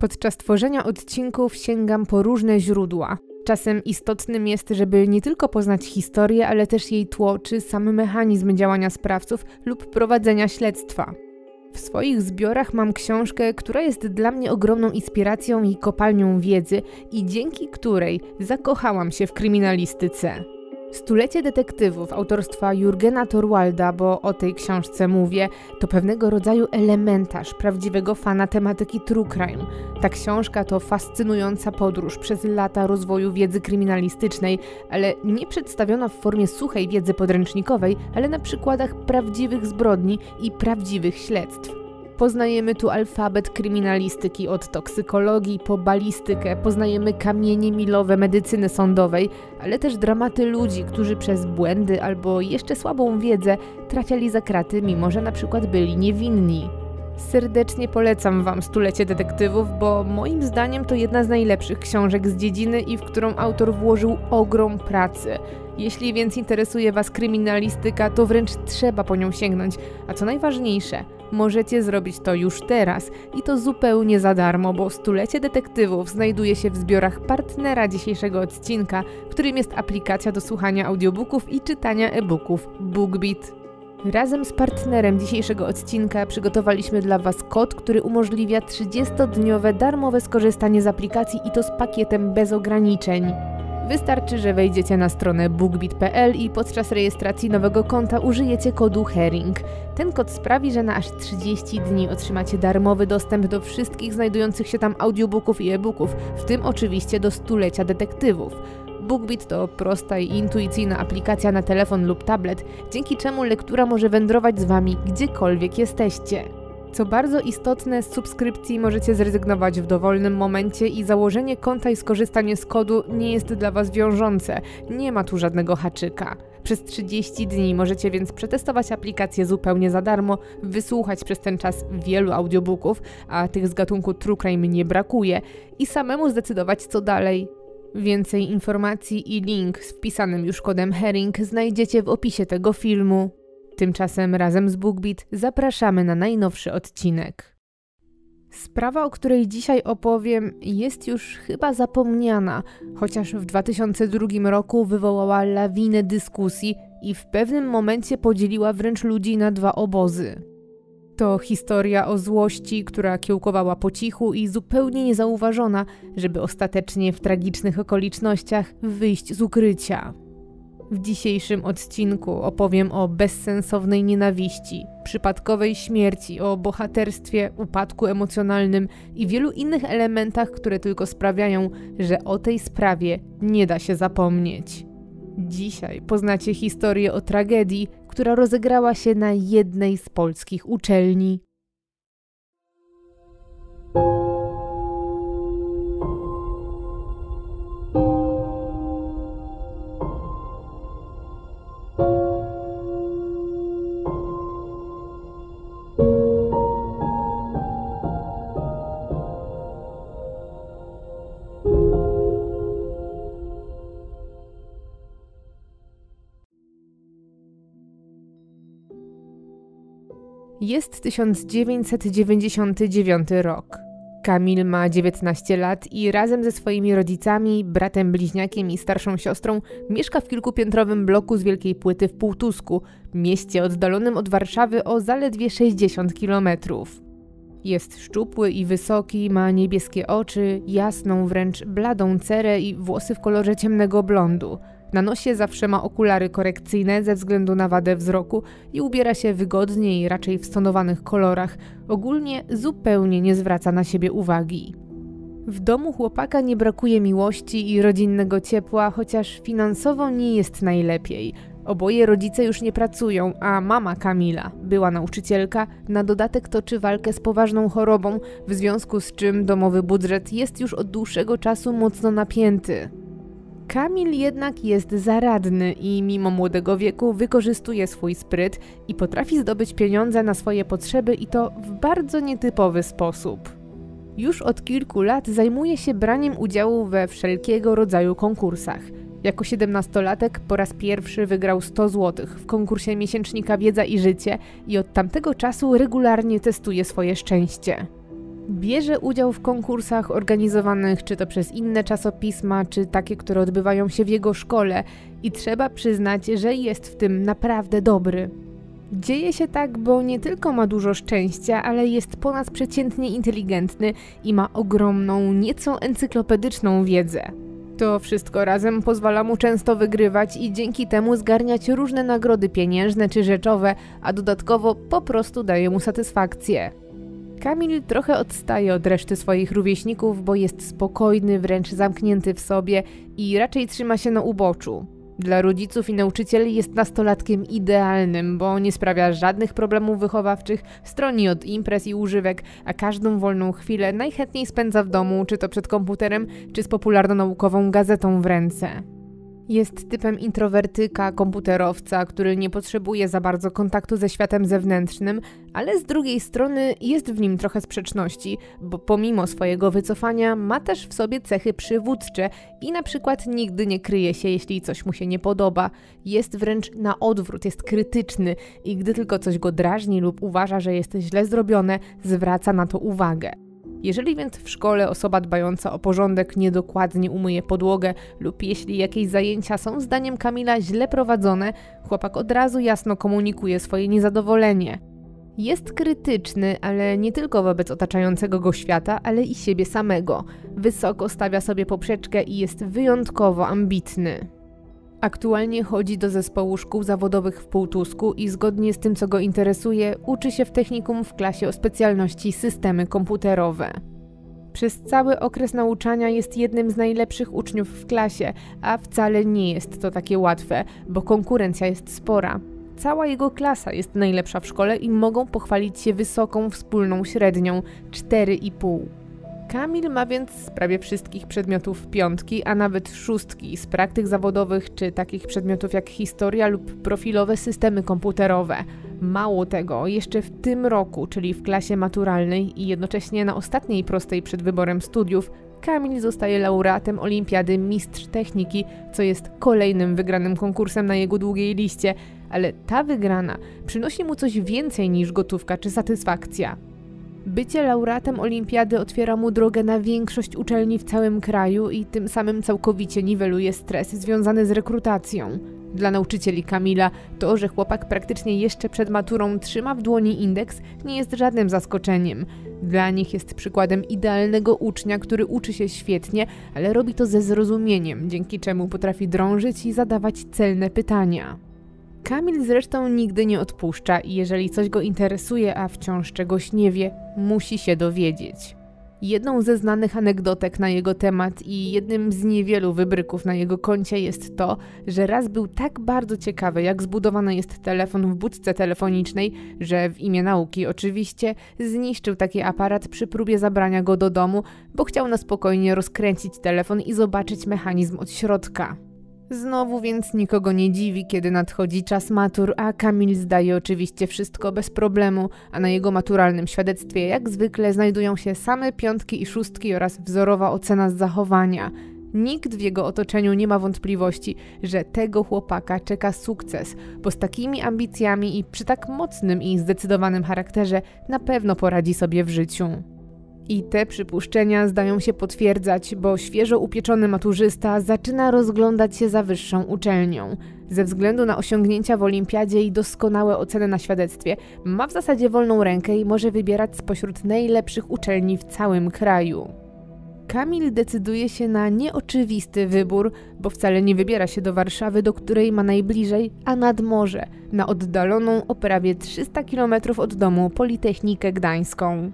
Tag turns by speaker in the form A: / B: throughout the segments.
A: Podczas tworzenia odcinków sięgam po różne źródła. Czasem istotnym jest, żeby nie tylko poznać historię, ale też jej tło czy sam mechanizm działania sprawców lub prowadzenia śledztwa. W swoich zbiorach mam książkę, która jest dla mnie ogromną inspiracją i kopalnią wiedzy, i dzięki której zakochałam się w kryminalistyce. Stulecie detektywów autorstwa Jurgena Torwalda, bo o tej książce mówię, to pewnego rodzaju elementarz prawdziwego fana tematyki true crime. Ta książka to fascynująca podróż przez lata rozwoju wiedzy kryminalistycznej, ale nie przedstawiona w formie suchej wiedzy podręcznikowej, ale na przykładach prawdziwych zbrodni i prawdziwych śledztw. Poznajemy tu alfabet kryminalistyki od toksykologii po balistykę, poznajemy kamienie milowe medycyny sądowej, ale też dramaty ludzi, którzy przez błędy albo jeszcze słabą wiedzę trafiali za kraty, mimo że na przykład byli niewinni. Serdecznie polecam Wam Stulecie Detektywów, bo moim zdaniem to jedna z najlepszych książek z dziedziny i w którą autor włożył ogrom pracy. Jeśli więc interesuje Was kryminalistyka, to wręcz trzeba po nią sięgnąć, a co najważniejsze – Możecie zrobić to już teraz i to zupełnie za darmo, bo stulecie detektywów znajduje się w zbiorach partnera dzisiejszego odcinka, którym jest aplikacja do słuchania audiobooków i czytania e-booków BookBeat. Razem z partnerem dzisiejszego odcinka przygotowaliśmy dla Was kod, który umożliwia 30-dniowe darmowe skorzystanie z aplikacji i to z pakietem bez ograniczeń. Wystarczy, że wejdziecie na stronę bookbit.pl i podczas rejestracji nowego konta użyjecie kodu HERING. Ten kod sprawi, że na aż 30 dni otrzymacie darmowy dostęp do wszystkich znajdujących się tam audiobooków i e-booków, w tym oczywiście do stulecia detektywów. BookBeat to prosta i intuicyjna aplikacja na telefon lub tablet, dzięki czemu lektura może wędrować z Wami gdziekolwiek jesteście. Co bardzo istotne, z subskrypcji możecie zrezygnować w dowolnym momencie i założenie konta i skorzystanie z kodu nie jest dla Was wiążące. Nie ma tu żadnego haczyka. Przez 30 dni możecie więc przetestować aplikację zupełnie za darmo, wysłuchać przez ten czas wielu audiobooków, a tych z gatunku True Crime nie brakuje, i samemu zdecydować co dalej. Więcej informacji i link z wpisanym już kodem Herring znajdziecie w opisie tego filmu. Tymczasem razem z BookBeat zapraszamy na najnowszy odcinek. Sprawa, o której dzisiaj opowiem, jest już chyba zapomniana, chociaż w 2002 roku wywołała lawinę dyskusji i w pewnym momencie podzieliła wręcz ludzi na dwa obozy. To historia o złości, która kiełkowała po cichu i zupełnie niezauważona, żeby ostatecznie w tragicznych okolicznościach wyjść z ukrycia. W dzisiejszym odcinku opowiem o bezsensownej nienawiści, przypadkowej śmierci, o bohaterstwie, upadku emocjonalnym i wielu innych elementach, które tylko sprawiają, że o tej sprawie nie da się zapomnieć. Dzisiaj poznacie historię o tragedii, która rozegrała się na jednej z polskich uczelni. Jest 1999 rok. Kamil ma 19 lat i razem ze swoimi rodzicami, bratem bliźniakiem i starszą siostrą mieszka w kilkupiętrowym bloku z Wielkiej Płyty w Półtusku, mieście oddalonym od Warszawy o zaledwie 60 kilometrów. Jest szczupły i wysoki, ma niebieskie oczy, jasną, wręcz bladą cerę i włosy w kolorze ciemnego blondu – na nosie zawsze ma okulary korekcyjne ze względu na wadę wzroku i ubiera się wygodnie i raczej w stonowanych kolorach. Ogólnie zupełnie nie zwraca na siebie uwagi. W domu chłopaka nie brakuje miłości i rodzinnego ciepła, chociaż finansowo nie jest najlepiej. Oboje rodzice już nie pracują, a mama Kamila, była nauczycielka, na dodatek toczy walkę z poważną chorobą, w związku z czym domowy budżet jest już od dłuższego czasu mocno napięty. Kamil jednak jest zaradny i mimo młodego wieku wykorzystuje swój spryt i potrafi zdobyć pieniądze na swoje potrzeby i to w bardzo nietypowy sposób. Już od kilku lat zajmuje się braniem udziału we wszelkiego rodzaju konkursach. Jako siedemnastolatek po raz pierwszy wygrał 100 zł w konkursie miesięcznika Wiedza i Życie i od tamtego czasu regularnie testuje swoje szczęście. Bierze udział w konkursach organizowanych czy to przez inne czasopisma, czy takie, które odbywają się w jego szkole, i trzeba przyznać, że jest w tym naprawdę dobry. Dzieje się tak, bo nie tylko ma dużo szczęścia, ale jest ponadprzeciętnie inteligentny i ma ogromną, nieco encyklopedyczną wiedzę. To wszystko razem pozwala mu często wygrywać i dzięki temu zgarniać różne nagrody pieniężne czy rzeczowe, a dodatkowo po prostu daje mu satysfakcję. Kamil trochę odstaje od reszty swoich rówieśników, bo jest spokojny, wręcz zamknięty w sobie i raczej trzyma się na uboczu. Dla rodziców i nauczycieli jest nastolatkiem idealnym, bo nie sprawia żadnych problemów wychowawczych, stroni od imprez i używek, a każdą wolną chwilę najchętniej spędza w domu, czy to przed komputerem, czy z popularno-naukową gazetą w ręce. Jest typem introwertyka, komputerowca, który nie potrzebuje za bardzo kontaktu ze światem zewnętrznym, ale z drugiej strony jest w nim trochę sprzeczności, bo pomimo swojego wycofania ma też w sobie cechy przywódcze i na przykład nigdy nie kryje się, jeśli coś mu się nie podoba. Jest wręcz na odwrót, jest krytyczny i gdy tylko coś go drażni lub uważa, że jest źle zrobione, zwraca na to uwagę. Jeżeli więc w szkole osoba dbająca o porządek niedokładnie umyje podłogę lub jeśli jakieś zajęcia są zdaniem Kamila źle prowadzone, chłopak od razu jasno komunikuje swoje niezadowolenie. Jest krytyczny, ale nie tylko wobec otaczającego go świata, ale i siebie samego. Wysoko stawia sobie poprzeczkę i jest wyjątkowo ambitny. Aktualnie chodzi do zespołu szkół zawodowych w Półtusku i zgodnie z tym, co go interesuje, uczy się w technikum w klasie o specjalności systemy komputerowe. Przez cały okres nauczania jest jednym z najlepszych uczniów w klasie, a wcale nie jest to takie łatwe, bo konkurencja jest spora. Cała jego klasa jest najlepsza w szkole i mogą pochwalić się wysoką wspólną średnią 4,5. Kamil ma więc prawie wszystkich przedmiotów piątki, a nawet szóstki z praktyk zawodowych czy takich przedmiotów jak historia lub profilowe systemy komputerowe. Mało tego, jeszcze w tym roku, czyli w klasie maturalnej i jednocześnie na ostatniej prostej przed wyborem studiów, Kamil zostaje laureatem Olimpiady Mistrz Techniki, co jest kolejnym wygranym konkursem na jego długiej liście, ale ta wygrana przynosi mu coś więcej niż gotówka czy satysfakcja. Bycie laureatem olimpiady otwiera mu drogę na większość uczelni w całym kraju i tym samym całkowicie niweluje stres związany z rekrutacją. Dla nauczycieli Kamila to, że chłopak praktycznie jeszcze przed maturą trzyma w dłoni indeks, nie jest żadnym zaskoczeniem. Dla nich jest przykładem idealnego ucznia, który uczy się świetnie, ale robi to ze zrozumieniem, dzięki czemu potrafi drążyć i zadawać celne pytania. Kamil zresztą nigdy nie odpuszcza i jeżeli coś go interesuje, a wciąż czegoś nie wie, musi się dowiedzieć. Jedną ze znanych anegdotek na jego temat i jednym z niewielu wybryków na jego koncie jest to, że raz był tak bardzo ciekawy, jak zbudowany jest telefon w budce telefonicznej, że w imię nauki oczywiście zniszczył taki aparat przy próbie zabrania go do domu, bo chciał na spokojnie rozkręcić telefon i zobaczyć mechanizm od środka. Znowu więc nikogo nie dziwi, kiedy nadchodzi czas matur, a Kamil zdaje oczywiście wszystko bez problemu, a na jego maturalnym świadectwie jak zwykle znajdują się same piątki i szóstki oraz wzorowa ocena z zachowania. Nikt w jego otoczeniu nie ma wątpliwości, że tego chłopaka czeka sukces, bo z takimi ambicjami i przy tak mocnym i zdecydowanym charakterze na pewno poradzi sobie w życiu. I te przypuszczenia zdają się potwierdzać, bo świeżo upieczony maturzysta zaczyna rozglądać się za wyższą uczelnią. Ze względu na osiągnięcia w olimpiadzie i doskonałe oceny na świadectwie, ma w zasadzie wolną rękę i może wybierać spośród najlepszych uczelni w całym kraju. Kamil decyduje się na nieoczywisty wybór, bo wcale nie wybiera się do Warszawy, do której ma najbliżej, a nad morze, na oddaloną o prawie 300 km od domu Politechnikę Gdańską.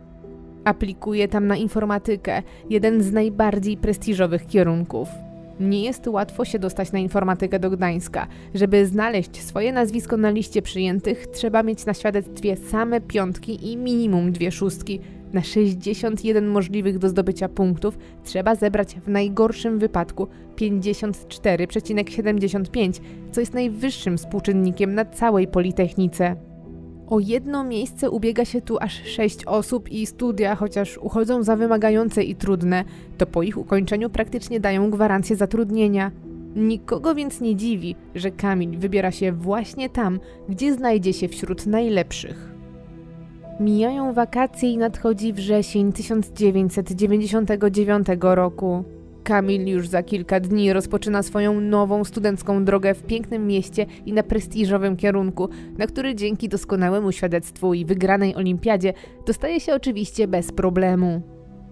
A: Aplikuje tam na informatykę, jeden z najbardziej prestiżowych kierunków. Nie jest łatwo się dostać na informatykę do Gdańska. Żeby znaleźć swoje nazwisko na liście przyjętych, trzeba mieć na świadectwie same piątki i minimum dwie szóstki. Na 61 możliwych do zdobycia punktów trzeba zebrać w najgorszym wypadku 54,75, co jest najwyższym współczynnikiem na całej Politechnice. O jedno miejsce ubiega się tu aż sześć osób i studia, chociaż uchodzą za wymagające i trudne, to po ich ukończeniu praktycznie dają gwarancję zatrudnienia. Nikogo więc nie dziwi, że Kamil wybiera się właśnie tam, gdzie znajdzie się wśród najlepszych. Mijają wakacje i nadchodzi wrzesień 1999 roku. Kamil już za kilka dni rozpoczyna swoją nową studencką drogę w pięknym mieście i na prestiżowym kierunku, na który dzięki doskonałemu świadectwu i wygranej olimpiadzie dostaje się oczywiście bez problemu.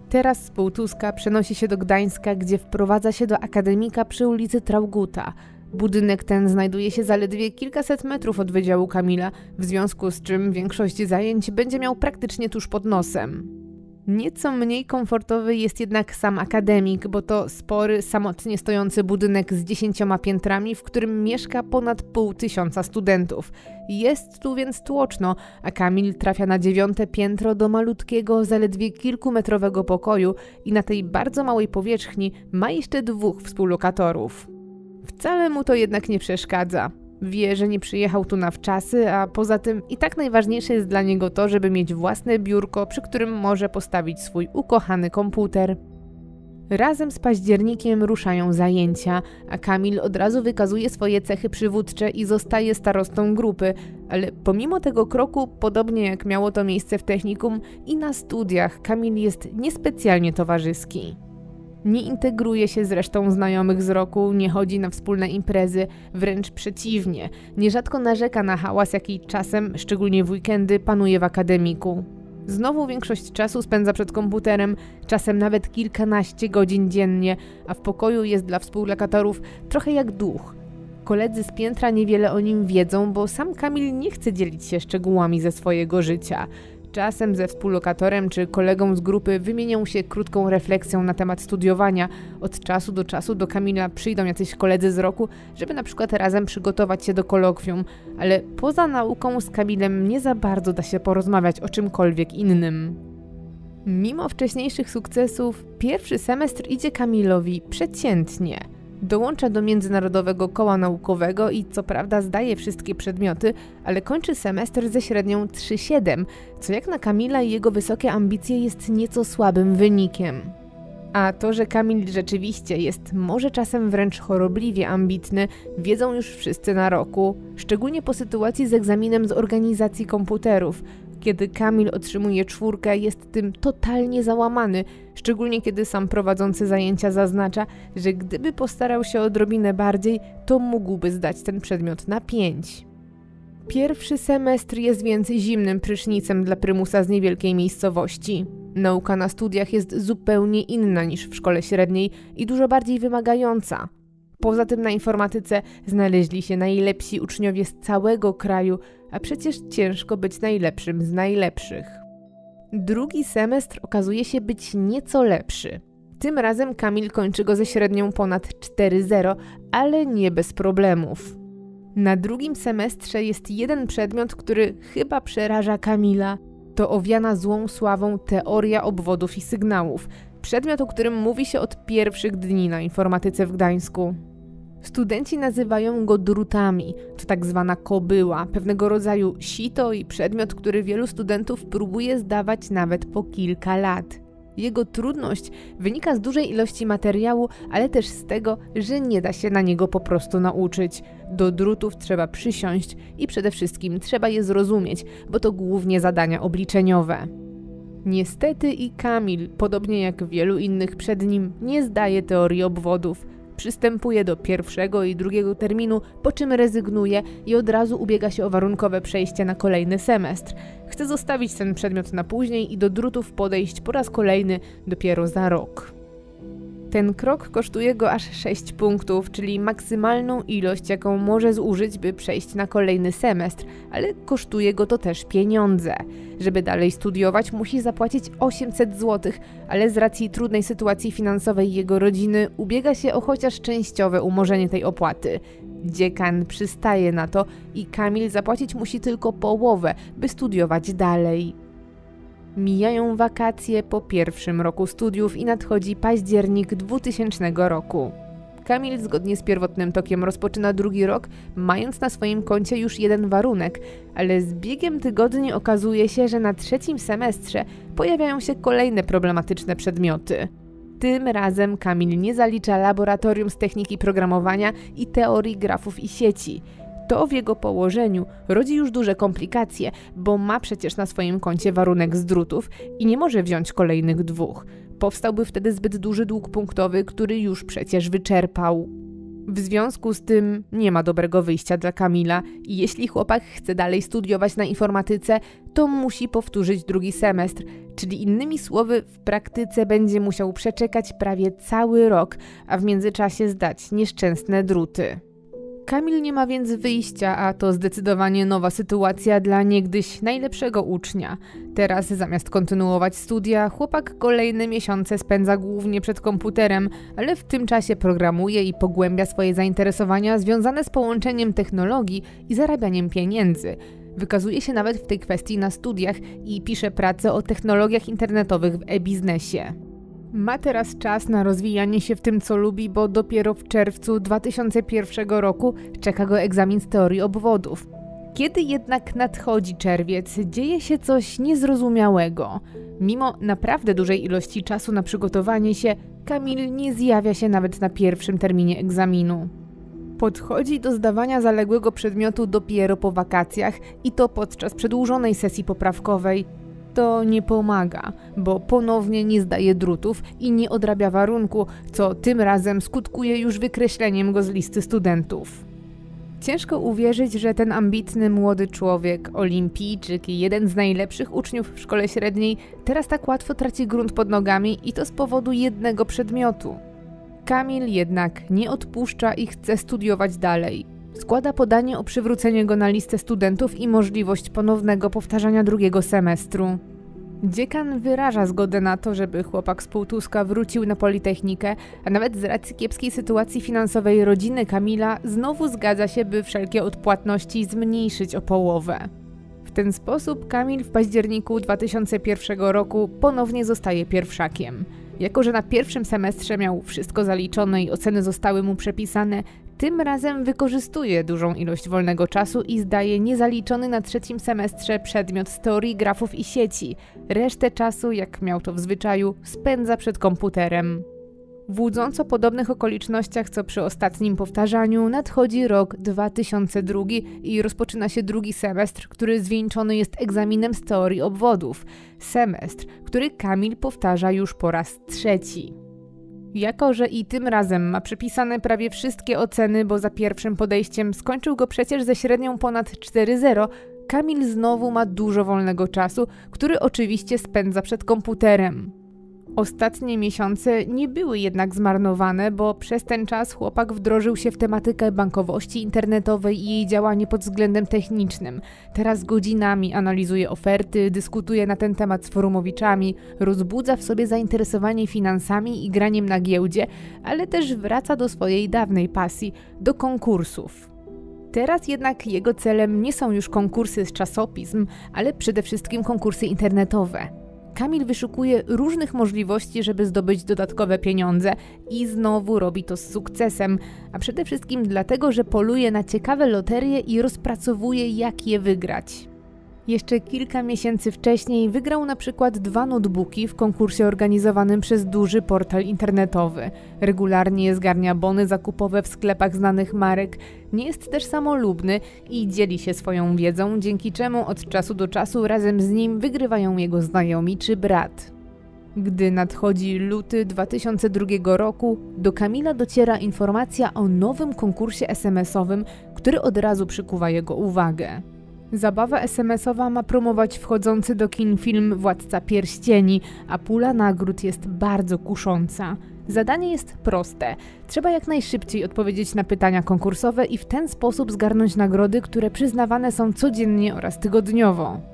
A: Teraz z Półtuska przenosi się do Gdańska, gdzie wprowadza się do akademika przy ulicy Trauguta – Budynek ten znajduje się zaledwie kilkaset metrów od Wydziału Kamila, w związku z czym większość zajęć będzie miał praktycznie tuż pod nosem. Nieco mniej komfortowy jest jednak sam akademik, bo to spory, samotnie stojący budynek z dziesięcioma piętrami, w którym mieszka ponad pół tysiąca studentów. Jest tu więc tłoczno, a Kamil trafia na dziewiąte piętro do malutkiego, zaledwie kilkumetrowego pokoju i na tej bardzo małej powierzchni ma jeszcze dwóch współlokatorów. Wcale mu to jednak nie przeszkadza. Wie, że nie przyjechał tu na wczasy, a poza tym i tak najważniejsze jest dla niego to, żeby mieć własne biurko, przy którym może postawić swój ukochany komputer. Razem z październikiem ruszają zajęcia, a Kamil od razu wykazuje swoje cechy przywódcze i zostaje starostą grupy, ale pomimo tego kroku, podobnie jak miało to miejsce w technikum, i na studiach Kamil jest niespecjalnie towarzyski. Nie integruje się z resztą znajomych z roku, nie chodzi na wspólne imprezy, wręcz przeciwnie. Nierzadko narzeka na hałas, jaki czasem, szczególnie w weekendy, panuje w akademiku. Znowu większość czasu spędza przed komputerem, czasem nawet kilkanaście godzin dziennie, a w pokoju jest dla współlokatorów trochę jak duch. Koledzy z piętra niewiele o nim wiedzą, bo sam Kamil nie chce dzielić się szczegółami ze swojego życia. Czasem ze współlokatorem czy kolegą z grupy wymienią się krótką refleksją na temat studiowania. Od czasu do czasu do Kamila przyjdą jacyś koledzy z roku, żeby na przykład razem przygotować się do kolokwium, ale poza nauką z Kamilem nie za bardzo da się porozmawiać o czymkolwiek innym. Mimo wcześniejszych sukcesów, pierwszy semestr idzie Kamilowi przeciętnie – Dołącza do Międzynarodowego Koła Naukowego i co prawda zdaje wszystkie przedmioty, ale kończy semestr ze średnią 3,7, co jak na Kamila i jego wysokie ambicje jest nieco słabym wynikiem. A to, że Kamil rzeczywiście jest może czasem wręcz chorobliwie ambitny, wiedzą już wszyscy na roku, szczególnie po sytuacji z egzaminem z organizacji komputerów, kiedy Kamil otrzymuje czwórkę, jest tym totalnie załamany, szczególnie kiedy sam prowadzący zajęcia zaznacza, że gdyby postarał się odrobinę bardziej, to mógłby zdać ten przedmiot na pięć. Pierwszy semestr jest więc zimnym prysznicem dla prymusa z niewielkiej miejscowości. Nauka na studiach jest zupełnie inna niż w szkole średniej i dużo bardziej wymagająca. Poza tym na informatyce znaleźli się najlepsi uczniowie z całego kraju, a przecież ciężko być najlepszym z najlepszych. Drugi semestr okazuje się być nieco lepszy. Tym razem Kamil kończy go ze średnią ponad 4,0, ale nie bez problemów. Na drugim semestrze jest jeden przedmiot, który chyba przeraża Kamila. To owiana złą sławą teoria obwodów i sygnałów. Przedmiot, o którym mówi się od pierwszych dni na informatyce w Gdańsku. Studenci nazywają go drutami. To tak zwana kobyła, pewnego rodzaju sito i przedmiot, który wielu studentów próbuje zdawać nawet po kilka lat. Jego trudność wynika z dużej ilości materiału, ale też z tego, że nie da się na niego po prostu nauczyć. Do drutów trzeba przysiąść i przede wszystkim trzeba je zrozumieć, bo to głównie zadania obliczeniowe. Niestety i Kamil, podobnie jak wielu innych przed nim, nie zdaje teorii obwodów. Przystępuje do pierwszego i drugiego terminu, po czym rezygnuje i od razu ubiega się o warunkowe przejście na kolejny semestr. Chce zostawić ten przedmiot na później i do drutów podejść po raz kolejny dopiero za rok. Ten krok kosztuje go aż 6 punktów, czyli maksymalną ilość, jaką może zużyć, by przejść na kolejny semestr, ale kosztuje go to też pieniądze. Żeby dalej studiować, musi zapłacić 800 zł, ale z racji trudnej sytuacji finansowej jego rodziny ubiega się o chociaż częściowe umorzenie tej opłaty. Dziekan przystaje na to i Kamil zapłacić musi tylko połowę, by studiować dalej. Mijają wakacje po pierwszym roku studiów i nadchodzi październik 2000 roku. Kamil zgodnie z pierwotnym tokiem rozpoczyna drugi rok, mając na swoim koncie już jeden warunek, ale z biegiem tygodni okazuje się, że na trzecim semestrze pojawiają się kolejne problematyczne przedmioty. Tym razem Kamil nie zalicza laboratorium z techniki programowania i teorii grafów i sieci. To w jego położeniu rodzi już duże komplikacje, bo ma przecież na swoim koncie warunek z drutów i nie może wziąć kolejnych dwóch. Powstałby wtedy zbyt duży dług punktowy, który już przecież wyczerpał. W związku z tym nie ma dobrego wyjścia dla Kamila i jeśli chłopak chce dalej studiować na informatyce, to musi powtórzyć drugi semestr, czyli innymi słowy, w praktyce będzie musiał przeczekać prawie cały rok, a w międzyczasie zdać nieszczęsne druty. Kamil nie ma więc wyjścia, a to zdecydowanie nowa sytuacja dla niegdyś najlepszego ucznia. Teraz zamiast kontynuować studia, chłopak kolejne miesiące spędza głównie przed komputerem, ale w tym czasie programuje i pogłębia swoje zainteresowania związane z połączeniem technologii i zarabianiem pieniędzy. Wykazuje się nawet w tej kwestii na studiach i pisze pracę o technologiach internetowych w e-biznesie. Ma teraz czas na rozwijanie się w tym, co lubi, bo dopiero w czerwcu 2001 roku czeka go egzamin z teorii obwodów. Kiedy jednak nadchodzi czerwiec, dzieje się coś niezrozumiałego. Mimo naprawdę dużej ilości czasu na przygotowanie się, Kamil nie zjawia się nawet na pierwszym terminie egzaminu. Podchodzi do zdawania zaległego przedmiotu dopiero po wakacjach i to podczas przedłużonej sesji poprawkowej to nie pomaga, bo ponownie nie zdaje drutów i nie odrabia warunku, co tym razem skutkuje już wykreśleniem go z listy studentów. Ciężko uwierzyć, że ten ambitny młody człowiek, olimpijczyk i jeden z najlepszych uczniów w szkole średniej, teraz tak łatwo traci grunt pod nogami i to z powodu jednego przedmiotu. Kamil jednak nie odpuszcza i chce studiować dalej. Składa podanie o przywrócenie go na listę studentów i możliwość ponownego powtarzania drugiego semestru. Dziekan wyraża zgodę na to, żeby chłopak z Półtuska wrócił na Politechnikę, a nawet z racji kiepskiej sytuacji finansowej rodziny Kamila znowu zgadza się, by wszelkie odpłatności zmniejszyć o połowę. W ten sposób Kamil w październiku 2001 roku ponownie zostaje pierwszakiem. Jako, że na pierwszym semestrze miał wszystko zaliczone i oceny zostały mu przepisane, tym razem wykorzystuje dużą ilość wolnego czasu i zdaje niezaliczony na trzecim semestrze przedmiot z teorii grafów i sieci. Resztę czasu, jak miał to w zwyczaju, spędza przed komputerem. W łudząco podobnych okolicznościach co przy ostatnim powtarzaniu nadchodzi rok 2002 i rozpoczyna się drugi semestr, który zwieńczony jest egzaminem z teorii obwodów. Semestr, który Kamil powtarza już po raz trzeci. Jako, że i tym razem ma przypisane prawie wszystkie oceny, bo za pierwszym podejściem skończył go przecież ze średnią ponad 4,0, Kamil znowu ma dużo wolnego czasu, który oczywiście spędza przed komputerem. Ostatnie miesiące nie były jednak zmarnowane, bo przez ten czas chłopak wdrożył się w tematykę bankowości internetowej i jej działanie pod względem technicznym. Teraz godzinami analizuje oferty, dyskutuje na ten temat z forumowiczami, rozbudza w sobie zainteresowanie finansami i graniem na giełdzie, ale też wraca do swojej dawnej pasji do konkursów. Teraz jednak jego celem nie są już konkursy z czasopism, ale przede wszystkim konkursy internetowe. Kamil wyszukuje różnych możliwości, żeby zdobyć dodatkowe pieniądze i znowu robi to z sukcesem, a przede wszystkim dlatego, że poluje na ciekawe loterie i rozpracowuje, jak je wygrać. Jeszcze kilka miesięcy wcześniej wygrał na przykład dwa notebooki w konkursie organizowanym przez duży portal internetowy. Regularnie zgarnia bony zakupowe w sklepach znanych marek, nie jest też samolubny i dzieli się swoją wiedzą, dzięki czemu od czasu do czasu razem z nim wygrywają jego znajomi czy brat. Gdy nadchodzi luty 2002 roku, do Kamila dociera informacja o nowym konkursie SMS-owym, który od razu przykuwa jego uwagę. Zabawa SMS-owa ma promować wchodzący do kin film Władca Pierścieni, a pula nagród jest bardzo kusząca. Zadanie jest proste. Trzeba jak najszybciej odpowiedzieć na pytania konkursowe i w ten sposób zgarnąć nagrody, które przyznawane są codziennie oraz tygodniowo.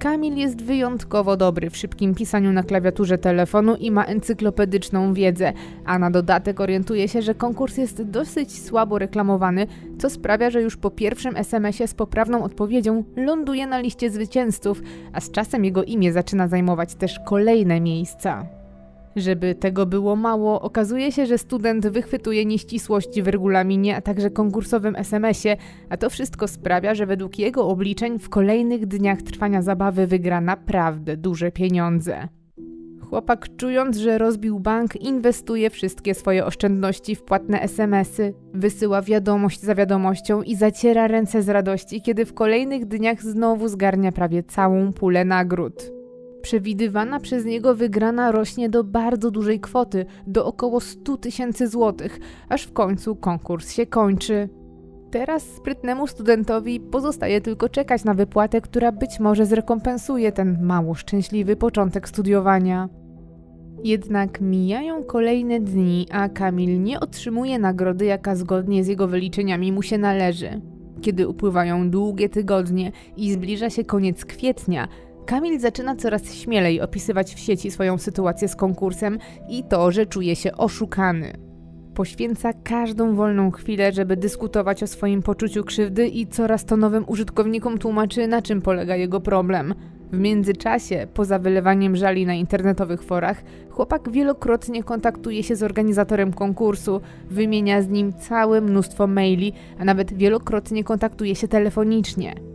A: Kamil jest wyjątkowo dobry w szybkim pisaniu na klawiaturze telefonu i ma encyklopedyczną wiedzę, a na dodatek orientuje się, że konkurs jest dosyć słabo reklamowany, co sprawia, że już po pierwszym SMS-ie z poprawną odpowiedzią ląduje na liście zwycięzców, a z czasem jego imię zaczyna zajmować też kolejne miejsca. Żeby tego było mało, okazuje się, że student wychwytuje nieścisłości w regulaminie, a także konkursowym SMS-ie, a to wszystko sprawia, że według jego obliczeń w kolejnych dniach trwania zabawy wygra naprawdę duże pieniądze. Chłopak, czując, że rozbił bank, inwestuje wszystkie swoje oszczędności w płatne SMS-y, wysyła wiadomość za wiadomością i zaciera ręce z radości, kiedy w kolejnych dniach znowu zgarnia prawie całą pulę nagród. Przewidywana przez niego wygrana rośnie do bardzo dużej kwoty, do około 100 tysięcy złotych, aż w końcu konkurs się kończy. Teraz sprytnemu studentowi pozostaje tylko czekać na wypłatę, która być może zrekompensuje ten mało szczęśliwy początek studiowania. Jednak mijają kolejne dni, a Kamil nie otrzymuje nagrody, jaka zgodnie z jego wyliczeniami mu się należy. Kiedy upływają długie tygodnie i zbliża się koniec kwietnia, Kamil zaczyna coraz śmielej opisywać w sieci swoją sytuację z konkursem i to, że czuje się oszukany. Poświęca każdą wolną chwilę, żeby dyskutować o swoim poczuciu krzywdy i coraz to nowym użytkownikom tłumaczy, na czym polega jego problem. W międzyczasie, poza wylewaniem żali na internetowych forach, chłopak wielokrotnie kontaktuje się z organizatorem konkursu, wymienia z nim całe mnóstwo maili, a nawet wielokrotnie kontaktuje się telefonicznie.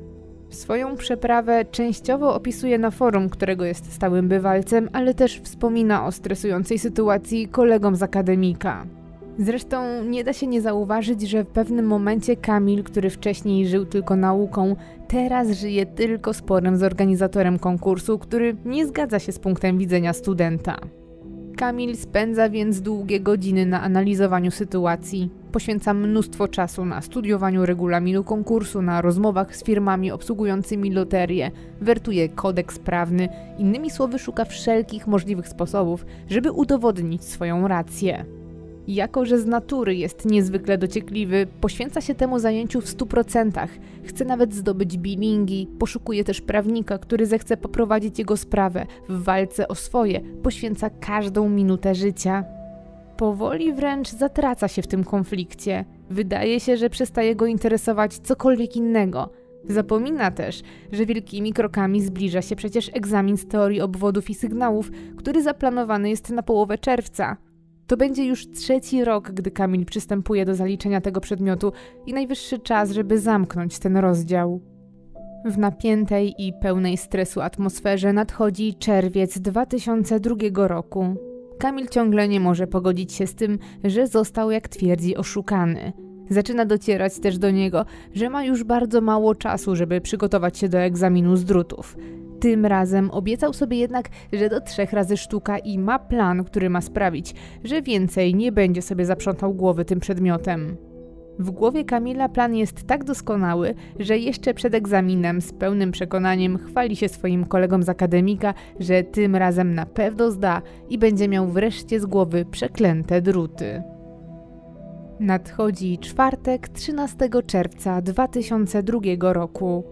A: Swoją przeprawę częściowo opisuje na forum, którego jest stałym bywalcem, ale też wspomina o stresującej sytuacji kolegom z akademika. Zresztą nie da się nie zauważyć, że w pewnym momencie Kamil, który wcześniej żył tylko nauką, teraz żyje tylko sporem z organizatorem konkursu, który nie zgadza się z punktem widzenia studenta. Kamil spędza więc długie godziny na analizowaniu sytuacji. Poświęca mnóstwo czasu na studiowaniu regulaminu konkursu, na rozmowach z firmami obsługującymi loterię, wertuje kodeks prawny, innymi słowy szuka wszelkich możliwych sposobów, żeby udowodnić swoją rację. Jako, że z natury jest niezwykle dociekliwy, poświęca się temu zajęciu w 100%. Chce nawet zdobyć bilingi, poszukuje też prawnika, który zechce poprowadzić jego sprawę. W walce o swoje poświęca każdą minutę życia. Powoli wręcz zatraca się w tym konflikcie. Wydaje się, że przestaje go interesować cokolwiek innego. Zapomina też, że wielkimi krokami zbliża się przecież egzamin z teorii obwodów i sygnałów, który zaplanowany jest na połowę czerwca. To będzie już trzeci rok, gdy Kamil przystępuje do zaliczenia tego przedmiotu i najwyższy czas, żeby zamknąć ten rozdział. W napiętej i pełnej stresu atmosferze nadchodzi czerwiec 2002 roku. Kamil ciągle nie może pogodzić się z tym, że został, jak twierdzi, oszukany. Zaczyna docierać też do niego, że ma już bardzo mało czasu, żeby przygotować się do egzaminu z drutów. Tym razem obiecał sobie jednak, że do trzech razy sztuka i ma plan, który ma sprawić, że więcej nie będzie sobie zaprzątał głowy tym przedmiotem. W głowie Kamila plan jest tak doskonały, że jeszcze przed egzaminem z pełnym przekonaniem chwali się swoim kolegom z akademika, że tym razem na pewno zda i będzie miał wreszcie z głowy przeklęte druty. Nadchodzi czwartek 13 czerwca 2002 roku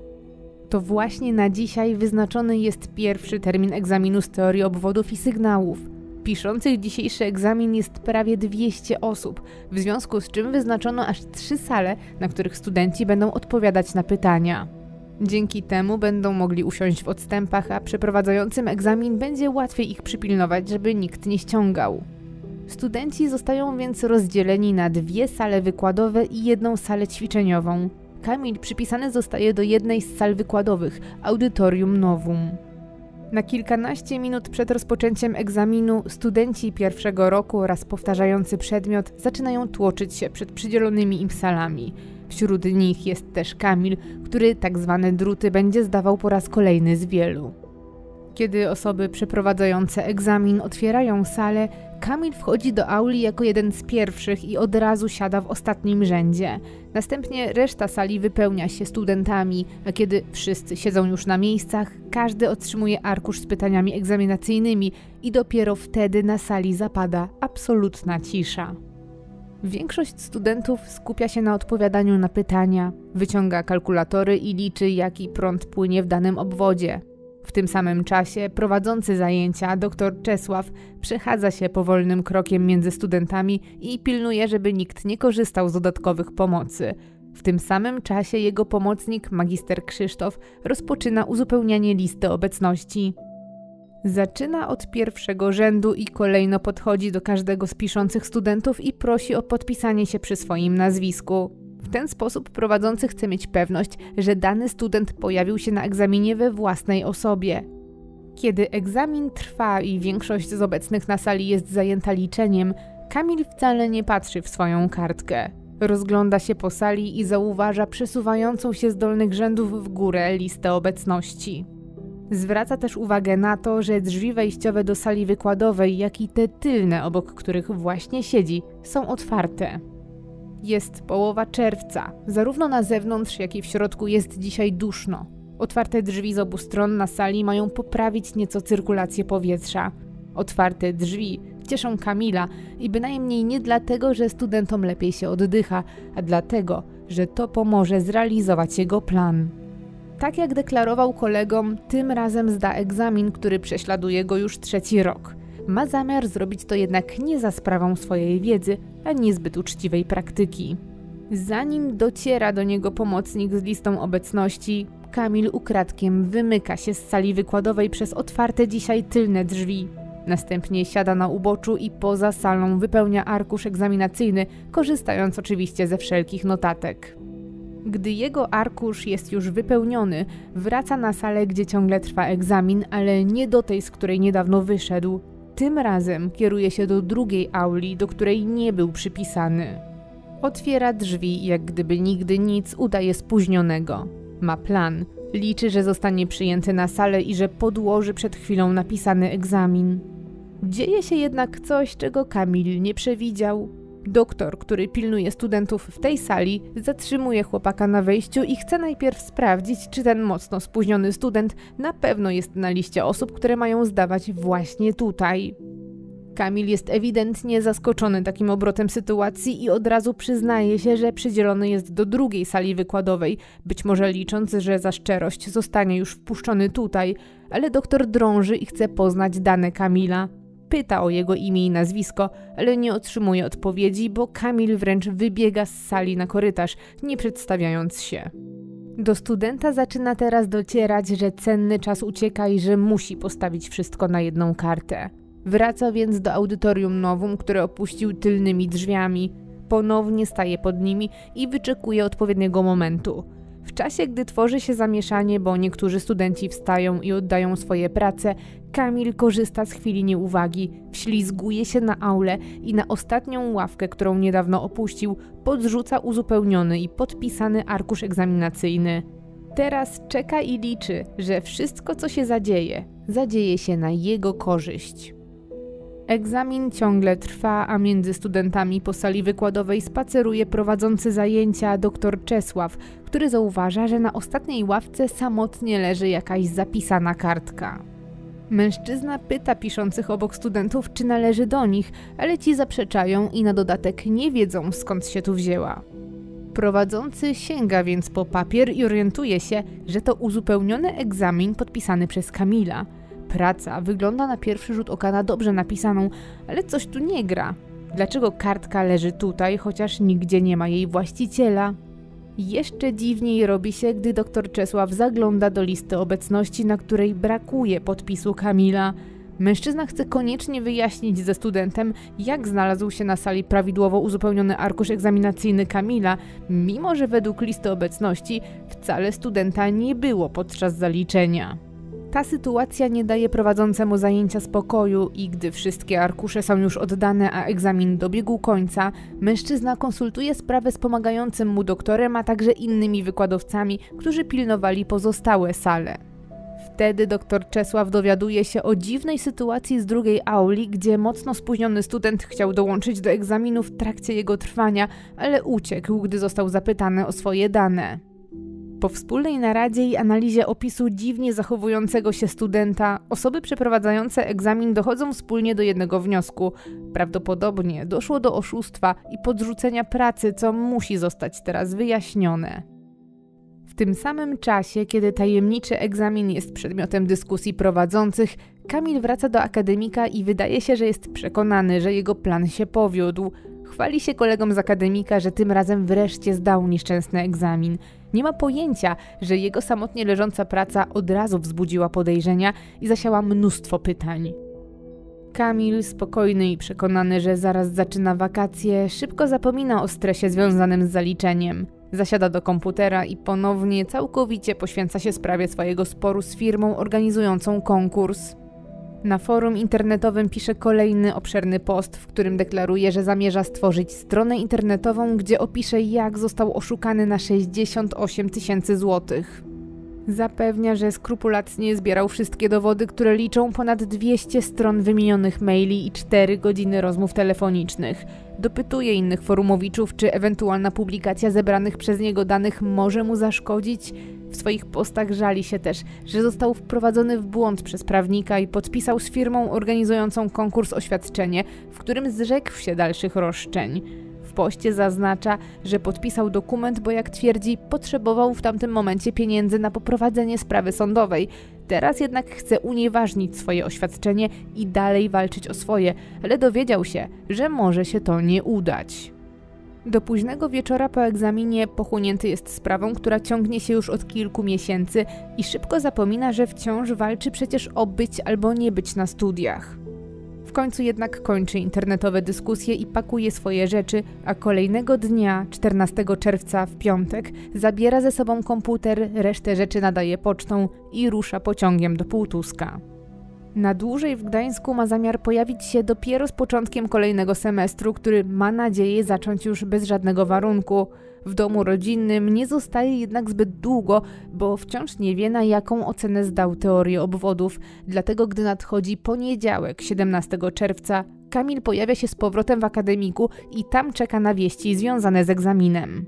A: to właśnie na dzisiaj wyznaczony jest pierwszy termin egzaminu z teorii obwodów i sygnałów. Piszących dzisiejszy egzamin jest prawie 200 osób, w związku z czym wyznaczono aż trzy sale, na których studenci będą odpowiadać na pytania. Dzięki temu będą mogli usiąść w odstępach, a przeprowadzającym egzamin będzie łatwiej ich przypilnować, żeby nikt nie ściągał. Studenci zostają więc rozdzieleni na dwie sale wykładowe i jedną salę ćwiczeniową. Kamil przypisany zostaje do jednej z sal wykładowych, Audytorium Novum. Na kilkanaście minut przed rozpoczęciem egzaminu studenci pierwszego roku oraz powtarzający przedmiot zaczynają tłoczyć się przed przydzielonymi im salami. Wśród nich jest też Kamil, który tak zwane druty będzie zdawał po raz kolejny z wielu. Kiedy osoby przeprowadzające egzamin otwierają salę, Kamil wchodzi do auli jako jeden z pierwszych i od razu siada w ostatnim rzędzie. Następnie reszta sali wypełnia się studentami, a kiedy wszyscy siedzą już na miejscach, każdy otrzymuje arkusz z pytaniami egzaminacyjnymi i dopiero wtedy na sali zapada absolutna cisza. Większość studentów skupia się na odpowiadaniu na pytania, wyciąga kalkulatory i liczy, jaki prąd płynie w danym obwodzie. W tym samym czasie prowadzący zajęcia dr Czesław przechadza się powolnym krokiem między studentami i pilnuje, żeby nikt nie korzystał z dodatkowych pomocy. W tym samym czasie jego pomocnik, magister Krzysztof, rozpoczyna uzupełnianie listy obecności. Zaczyna od pierwszego rzędu i kolejno podchodzi do każdego z piszących studentów i prosi o podpisanie się przy swoim nazwisku. Ten sposób prowadzący chce mieć pewność, że dany student pojawił się na egzaminie we własnej osobie. Kiedy egzamin trwa i większość z obecnych na sali jest zajęta liczeniem, Kamil wcale nie patrzy w swoją kartkę. Rozgląda się po sali i zauważa przesuwającą się z dolnych rzędów w górę listę obecności. Zwraca też uwagę na to, że drzwi wejściowe do sali wykładowej, jak i te tylne, obok których właśnie siedzi, są otwarte. Jest połowa czerwca. Zarówno na zewnątrz, jak i w środku jest dzisiaj duszno. Otwarte drzwi z obu stron na sali mają poprawić nieco cyrkulację powietrza. Otwarte drzwi cieszą Kamila i bynajmniej nie dlatego, że studentom lepiej się oddycha, a dlatego, że to pomoże zrealizować jego plan. Tak jak deklarował kolegom, tym razem zda egzamin, który prześladuje go już trzeci rok. Ma zamiar zrobić to jednak nie za sprawą swojej wiedzy, a niezbyt uczciwej praktyki. Zanim dociera do niego pomocnik z listą obecności, Kamil ukradkiem wymyka się z sali wykładowej przez otwarte dzisiaj tylne drzwi. Następnie siada na uboczu i poza salą wypełnia arkusz egzaminacyjny, korzystając oczywiście ze wszelkich notatek. Gdy jego arkusz jest już wypełniony, wraca na salę, gdzie ciągle trwa egzamin, ale nie do tej, z której niedawno wyszedł. Tym razem kieruje się do drugiej auli, do której nie był przypisany. Otwiera drzwi, jak gdyby nigdy nic, udaje spóźnionego. Ma plan. Liczy, że zostanie przyjęty na salę i że podłoży przed chwilą napisany egzamin. Dzieje się jednak coś, czego Kamil nie przewidział. Doktor, który pilnuje studentów w tej sali, zatrzymuje chłopaka na wejściu i chce najpierw sprawdzić, czy ten mocno spóźniony student na pewno jest na liście osób, które mają zdawać właśnie tutaj. Kamil jest ewidentnie zaskoczony takim obrotem sytuacji i od razu przyznaje się, że przydzielony jest do drugiej sali wykładowej, być może licząc, że za szczerość zostanie już wpuszczony tutaj, ale doktor drąży i chce poznać dane Kamila. Pyta o jego imię i nazwisko, ale nie otrzymuje odpowiedzi, bo Kamil wręcz wybiega z sali na korytarz, nie przedstawiając się. Do studenta zaczyna teraz docierać, że cenny czas ucieka i że musi postawić wszystko na jedną kartę. Wraca więc do audytorium nowum, które opuścił tylnymi drzwiami. Ponownie staje pod nimi i wyczekuje odpowiedniego momentu. W czasie, gdy tworzy się zamieszanie, bo niektórzy studenci wstają i oddają swoje prace, Kamil korzysta z chwili nieuwagi, wślizguje się na aulę i na ostatnią ławkę, którą niedawno opuścił, podrzuca uzupełniony i podpisany arkusz egzaminacyjny. Teraz czeka i liczy, że wszystko, co się zadzieje, zadzieje się na jego korzyść. Egzamin ciągle trwa, a między studentami po sali wykładowej spaceruje prowadzący zajęcia dr Czesław, który zauważa, że na ostatniej ławce samotnie leży jakaś zapisana kartka. Mężczyzna pyta piszących obok studentów, czy należy do nich, ale ci zaprzeczają i na dodatek nie wiedzą skąd się tu wzięła. Prowadzący sięga więc po papier i orientuje się, że to uzupełniony egzamin podpisany przez Kamila – praca wygląda na pierwszy rzut oka na dobrze napisaną, ale coś tu nie gra. Dlaczego kartka leży tutaj, chociaż nigdzie nie ma jej właściciela? Jeszcze dziwniej robi się, gdy dr Czesław zagląda do listy obecności, na której brakuje podpisu Kamila. Mężczyzna chce koniecznie wyjaśnić ze studentem, jak znalazł się na sali prawidłowo uzupełniony arkusz egzaminacyjny Kamila, mimo że według listy obecności wcale studenta nie było podczas zaliczenia. Ta sytuacja nie daje prowadzącemu zajęcia spokoju i gdy wszystkie arkusze są już oddane, a egzamin dobiegł końca, mężczyzna konsultuje sprawę z pomagającym mu doktorem, a także innymi wykładowcami, którzy pilnowali pozostałe sale. Wtedy dr Czesław dowiaduje się o dziwnej sytuacji z drugiej auli, gdzie mocno spóźniony student chciał dołączyć do egzaminu w trakcie jego trwania, ale uciekł, gdy został zapytany o swoje dane. Po wspólnej naradzie i analizie opisu dziwnie zachowującego się studenta, osoby przeprowadzające egzamin dochodzą wspólnie do jednego wniosku. Prawdopodobnie doszło do oszustwa i podrzucenia pracy, co musi zostać teraz wyjaśnione. W tym samym czasie, kiedy tajemniczy egzamin jest przedmiotem dyskusji prowadzących, Kamil wraca do akademika i wydaje się, że jest przekonany, że jego plan się powiódł. Chwali się kolegom z akademika, że tym razem wreszcie zdał nieszczęsny egzamin. Nie ma pojęcia, że jego samotnie leżąca praca od razu wzbudziła podejrzenia i zasiała mnóstwo pytań. Kamil, spokojny i przekonany, że zaraz zaczyna wakacje, szybko zapomina o stresie związanym z zaliczeniem. Zasiada do komputera i ponownie całkowicie poświęca się sprawie swojego sporu z firmą organizującą konkurs. Na forum internetowym pisze kolejny obszerny post, w którym deklaruje, że zamierza stworzyć stronę internetową, gdzie opisze, jak został oszukany na 68 tysięcy złotych. Zapewnia, że skrupulatnie zbierał wszystkie dowody, które liczą ponad 200 stron wymienionych maili i 4 godziny rozmów telefonicznych. Dopytuje innych forumowiczów, czy ewentualna publikacja zebranych przez niego danych może mu zaszkodzić. W swoich postach żali się też, że został wprowadzony w błąd przez prawnika i podpisał z firmą organizującą konkurs oświadczenie, w którym zrzekł się dalszych roszczeń. Poście zaznacza, że podpisał dokument, bo jak twierdzi, potrzebował w tamtym momencie pieniędzy na poprowadzenie sprawy sądowej. Teraz jednak chce unieważnić swoje oświadczenie i dalej walczyć o swoje, ale dowiedział się, że może się to nie udać. Do późnego wieczora po egzaminie pochłonięty jest sprawą, która ciągnie się już od kilku miesięcy i szybko zapomina, że wciąż walczy przecież o być albo nie być na studiach. W końcu jednak kończy internetowe dyskusje i pakuje swoje rzeczy, a kolejnego dnia, 14 czerwca w piątek, zabiera ze sobą komputer, resztę rzeczy nadaje pocztą i rusza pociągiem do Półtuska. Na dłużej w Gdańsku ma zamiar pojawić się dopiero z początkiem kolejnego semestru, który ma nadzieję zacząć już bez żadnego warunku. W domu rodzinnym nie zostaje jednak zbyt długo, bo wciąż nie wie na jaką ocenę zdał teorię obwodów. Dlatego gdy nadchodzi poniedziałek 17 czerwca, Kamil pojawia się z powrotem w akademiku i tam czeka na wieści związane z egzaminem.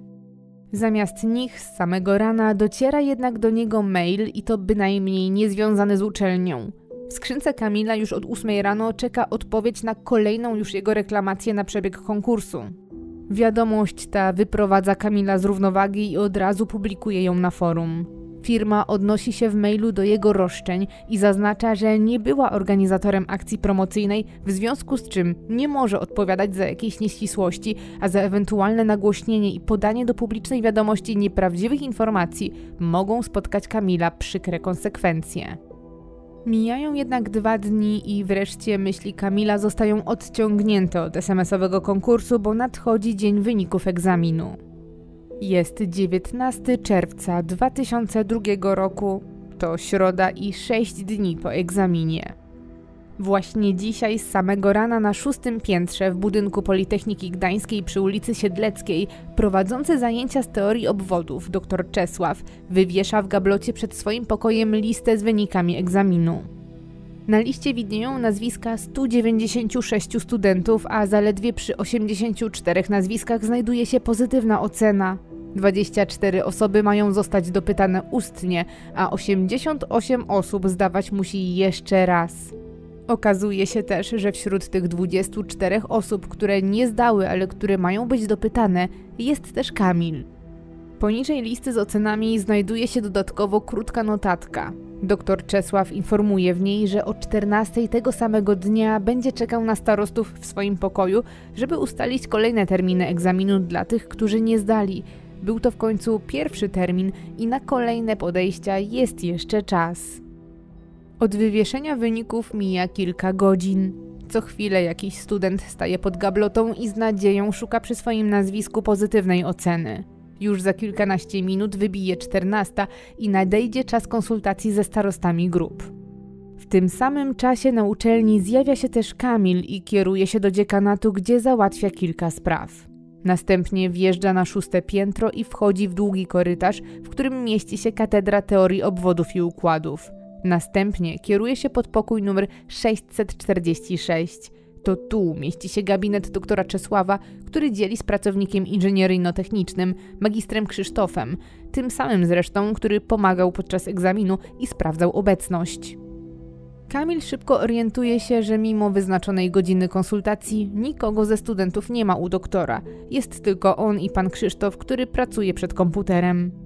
A: Zamiast nich z samego rana dociera jednak do niego mail i to bynajmniej niezwiązany z uczelnią. W skrzynce Kamila już od 8 rano czeka odpowiedź na kolejną już jego reklamację na przebieg konkursu. Wiadomość ta wyprowadza Kamila z równowagi i od razu publikuje ją na forum. Firma odnosi się w mailu do jego roszczeń i zaznacza, że nie była organizatorem akcji promocyjnej, w związku z czym nie może odpowiadać za jakieś nieścisłości, a za ewentualne nagłośnienie i podanie do publicznej wiadomości nieprawdziwych informacji mogą spotkać Kamila przykre konsekwencje. Mijają jednak dwa dni i wreszcie myśli Kamila zostają odciągnięte od SMS-owego konkursu, bo nadchodzi dzień wyników egzaminu. Jest 19 czerwca 2002 roku. To środa i 6 dni po egzaminie. Właśnie dzisiaj z samego rana na szóstym piętrze w budynku Politechniki Gdańskiej przy ulicy Siedleckiej prowadzący zajęcia z teorii obwodów dr Czesław wywiesza w gablocie przed swoim pokojem listę z wynikami egzaminu. Na liście widnieją nazwiska 196 studentów, a zaledwie przy 84 nazwiskach znajduje się pozytywna ocena. 24 osoby mają zostać dopytane ustnie, a 88 osób zdawać musi jeszcze raz. Okazuje się też, że wśród tych 24 osób, które nie zdały, ale które mają być dopytane, jest też Kamil. Poniżej listy z ocenami znajduje się dodatkowo krótka notatka. Doktor Czesław informuje w niej, że o 14 tego samego dnia będzie czekał na starostów w swoim pokoju, żeby ustalić kolejne terminy egzaminu dla tych, którzy nie zdali. Był to w końcu pierwszy termin i na kolejne podejścia jest jeszcze czas. Od wywieszenia wyników mija kilka godzin. Co chwilę jakiś student staje pod gablotą i z nadzieją szuka przy swoim nazwisku pozytywnej oceny. Już za kilkanaście minut wybije czternasta i nadejdzie czas konsultacji ze starostami grup. W tym samym czasie na uczelni zjawia się też Kamil i kieruje się do dziekanatu, gdzie załatwia kilka spraw. Następnie wjeżdża na szóste piętro i wchodzi w długi korytarz, w którym mieści się katedra teorii obwodów i układów. Następnie kieruje się pod pokój numer 646. To tu mieści się gabinet doktora Czesława, który dzieli z pracownikiem inżynieryjno-technicznym, magistrem Krzysztofem, tym samym zresztą, który pomagał podczas egzaminu i sprawdzał obecność. Kamil szybko orientuje się, że mimo wyznaczonej godziny konsultacji nikogo ze studentów nie ma u doktora. Jest tylko on i pan Krzysztof, który pracuje przed komputerem.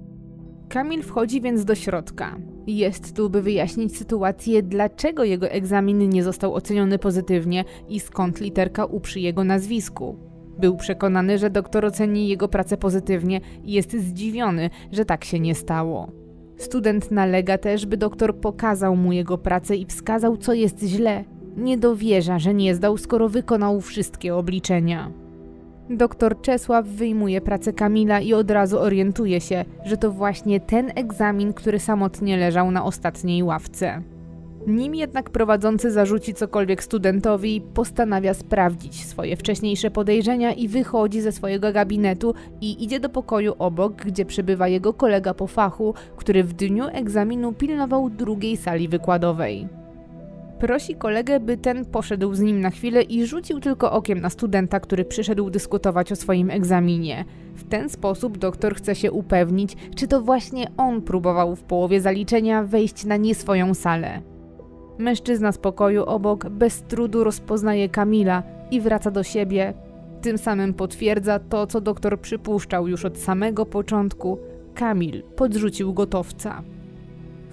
A: Kamil wchodzi więc do środka. Jest tu, by wyjaśnić sytuację, dlaczego jego egzamin nie został oceniony pozytywnie i skąd literka U przy jego nazwisku. Był przekonany, że doktor oceni jego pracę pozytywnie i jest zdziwiony, że tak się nie stało. Student nalega też, by doktor pokazał mu jego pracę i wskazał, co jest źle. Nie dowierza, że nie zdał, skoro wykonał wszystkie obliczenia. Doktor Czesław wyjmuje pracę Kamila i od razu orientuje się, że to właśnie ten egzamin, który samotnie leżał na ostatniej ławce. Nim jednak prowadzący zarzuci cokolwiek studentowi, postanawia sprawdzić swoje wcześniejsze podejrzenia i wychodzi ze swojego gabinetu i idzie do pokoju obok, gdzie przebywa jego kolega po fachu, który w dniu egzaminu pilnował drugiej sali wykładowej. Prosi kolegę, by ten poszedł z nim na chwilę i rzucił tylko okiem na studenta, który przyszedł dyskutować o swoim egzaminie. W ten sposób doktor chce się upewnić, czy to właśnie on próbował w połowie zaliczenia wejść na nie swoją salę. Mężczyzna z pokoju obok bez trudu rozpoznaje Kamila i wraca do siebie. Tym samym potwierdza to, co doktor przypuszczał już od samego początku. Kamil podrzucił gotowca.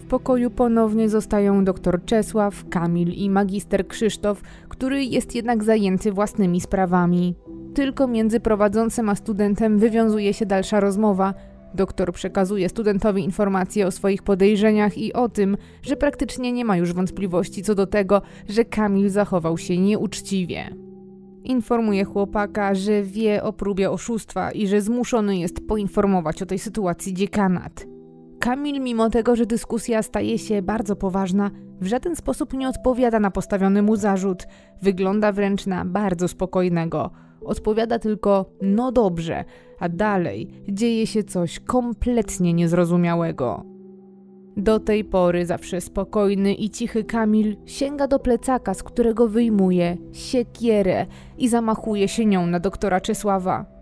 A: Pokoju ponownie zostają doktor Czesław, Kamil i magister Krzysztof, który jest jednak zajęty własnymi sprawami. Tylko między prowadzącym a studentem wywiązuje się dalsza rozmowa, Doktor przekazuje studentowi informacje o swoich podejrzeniach i o tym, że praktycznie nie ma już wątpliwości co do tego, że Kamil zachował się nieuczciwie. Informuje chłopaka, że wie o próbie oszustwa i że zmuszony jest poinformować o tej sytuacji dziekanat. Kamil, mimo tego, że dyskusja staje się bardzo poważna, w żaden sposób nie odpowiada na postawiony mu zarzut. Wygląda wręcz na bardzo spokojnego. Odpowiada tylko: No dobrze, a dalej dzieje się coś kompletnie niezrozumiałego. Do tej pory zawsze spokojny i cichy Kamil sięga do plecaka, z którego wyjmuje siekierę i zamachuje się nią na doktora Czesława.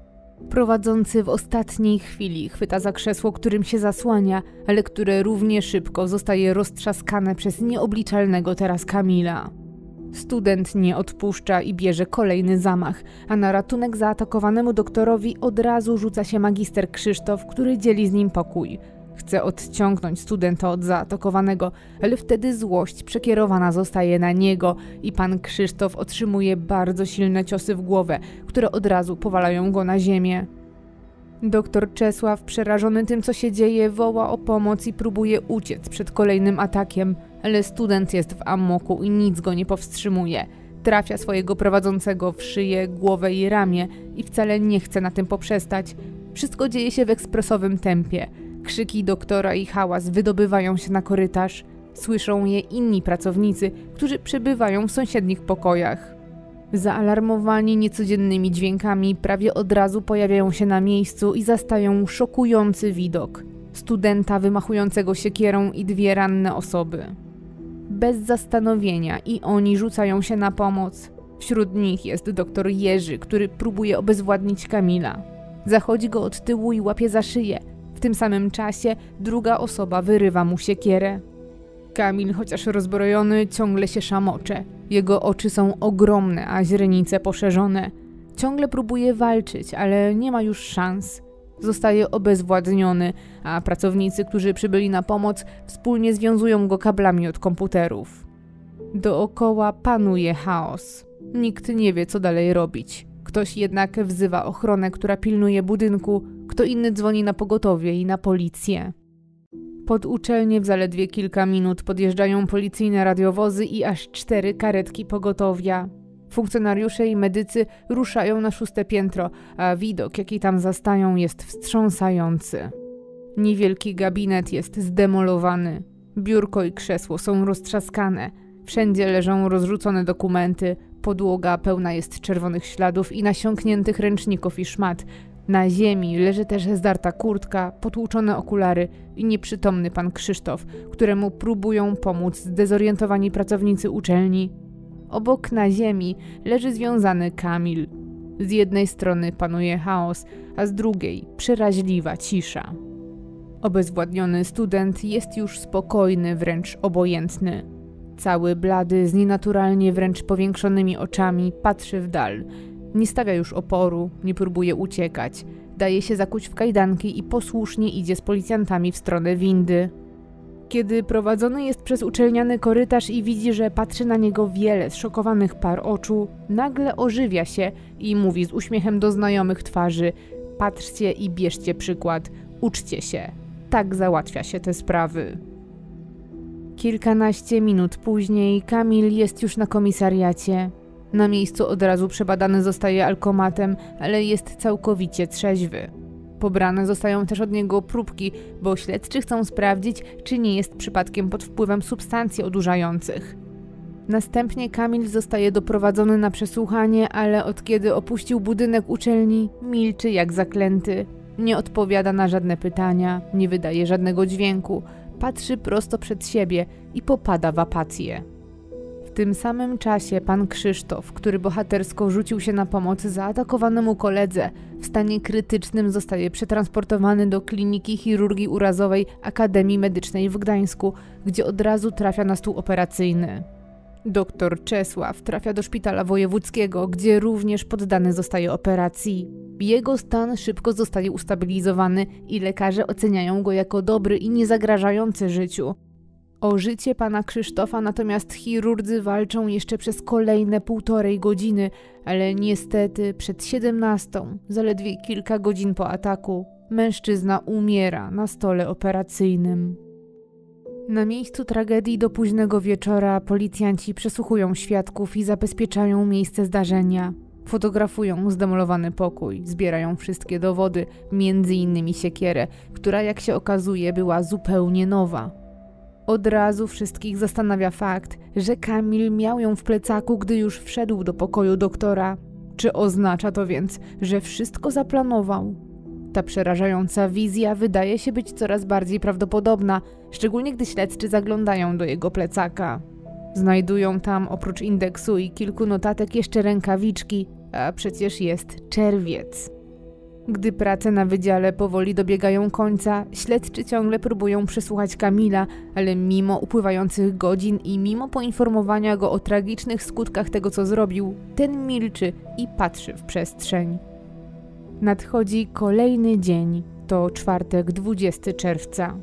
A: Prowadzący w ostatniej chwili chwyta za krzesło, którym się zasłania, ale które równie szybko zostaje roztrzaskane przez nieobliczalnego teraz Kamila. Student nie odpuszcza i bierze kolejny zamach, a na ratunek zaatakowanemu doktorowi od razu rzuca się magister Krzysztof, który dzieli z nim pokój. Chce odciągnąć studenta od zaatakowanego, ale wtedy złość przekierowana zostaje na niego i pan Krzysztof otrzymuje bardzo silne ciosy w głowę, które od razu powalają go na ziemię. Doktor Czesław, przerażony tym, co się dzieje, woła o pomoc i próbuje uciec przed kolejnym atakiem, ale student jest w amoku i nic go nie powstrzymuje. Trafia swojego prowadzącego w szyję, głowę i ramię i wcale nie chce na tym poprzestać. Wszystko dzieje się w ekspresowym tempie. Krzyki doktora i hałas wydobywają się na korytarz. Słyszą je inni pracownicy, którzy przebywają w sąsiednich pokojach. Zaalarmowani niecodziennymi dźwiękami, prawie od razu pojawiają się na miejscu i zastają szokujący widok studenta wymachującego siekierą i dwie ranne osoby. Bez zastanowienia i oni rzucają się na pomoc. Wśród nich jest doktor Jerzy, który próbuje obezwładnić Kamila. Zachodzi go od tyłu i łapie za szyję. Tym samym czasie druga osoba wyrywa mu siekierę. Kamil, chociaż rozbrojony, ciągle się szamocze. Jego oczy są ogromne, a źrenice poszerzone. Ciągle próbuje walczyć, ale nie ma już szans. Zostaje obezwładniony, a pracownicy, którzy przybyli na pomoc, wspólnie związują go kablami od komputerów. Dookoła panuje chaos. Nikt nie wie, co dalej robić. Ktoś jednak wzywa ochronę, która pilnuje budynku, kto inny dzwoni na pogotowie i na policję. Pod uczelnię w zaledwie kilka minut podjeżdżają policyjne radiowozy i aż cztery karetki pogotowia. Funkcjonariusze i medycy ruszają na szóste piętro, a widok, jaki tam zastają, jest wstrząsający. Niewielki gabinet jest zdemolowany. Biurko i krzesło są roztrzaskane. Wszędzie leżą rozrzucone dokumenty, podłoga pełna jest czerwonych śladów i nasiąkniętych ręczników i szmat, na ziemi leży też zdarta kurtka, potłuczone okulary i nieprzytomny pan Krzysztof, któremu próbują pomóc zdezorientowani pracownicy uczelni. Obok na ziemi leży związany Kamil. Z jednej strony panuje chaos, a z drugiej przeraźliwa cisza. Obezwładniony student jest już spokojny, wręcz obojętny. Cały blady, z nienaturalnie wręcz powiększonymi oczami, patrzy w dal, nie stawia już oporu, nie próbuje uciekać. Daje się zakuć w kajdanki i posłusznie idzie z policjantami w stronę windy. Kiedy prowadzony jest przez uczelniany korytarz i widzi, że patrzy na niego wiele zszokowanych par oczu, nagle ożywia się i mówi z uśmiechem do znajomych twarzy: Patrzcie i bierzcie przykład, uczcie się. Tak załatwia się te sprawy. Kilkanaście minut później Kamil jest już na komisariacie. Na miejscu od razu przebadany zostaje alkomatem, ale jest całkowicie trzeźwy. Pobrane zostają też od niego próbki, bo śledczy chcą sprawdzić, czy nie jest przypadkiem pod wpływem substancji odurzających. Następnie Kamil zostaje doprowadzony na przesłuchanie, ale od kiedy opuścił budynek uczelni, milczy jak zaklęty. Nie odpowiada na żadne pytania, nie wydaje żadnego dźwięku, patrzy prosto przed siebie i popada w apację. Tym samym czasie pan Krzysztof, który bohatersko rzucił się na pomoc zaatakowanemu koledze, w stanie krytycznym zostaje przetransportowany do kliniki chirurgii urazowej Akademii Medycznej w Gdańsku, gdzie od razu trafia na stół operacyjny. Doktor Czesław trafia do szpitala wojewódzkiego, gdzie również poddany zostaje operacji. Jego stan szybko zostaje ustabilizowany i lekarze oceniają go jako dobry i niezagrażający życiu. O życie pana Krzysztofa natomiast chirurdzy walczą jeszcze przez kolejne półtorej godziny, ale niestety przed 17, zaledwie kilka godzin po ataku, mężczyzna umiera na stole operacyjnym. Na miejscu tragedii do późnego wieczora policjanci przesłuchują świadków i zabezpieczają miejsce zdarzenia. Fotografują zdemolowany pokój, zbierają wszystkie dowody, między innymi siekierę, która jak się okazuje była zupełnie nowa. Od razu wszystkich zastanawia fakt, że Kamil miał ją w plecaku, gdy już wszedł do pokoju doktora. Czy oznacza to więc, że wszystko zaplanował? Ta przerażająca wizja wydaje się być coraz bardziej prawdopodobna, szczególnie gdy śledczy zaglądają do jego plecaka. Znajdują tam oprócz indeksu i kilku notatek jeszcze rękawiczki, a przecież jest czerwiec. Gdy prace na wydziale powoli dobiegają końca, śledczy ciągle próbują przesłuchać Kamila, ale mimo upływających godzin i mimo poinformowania go o tragicznych skutkach tego, co zrobił, ten milczy i patrzy w przestrzeń. Nadchodzi kolejny dzień, to czwartek 20 czerwca.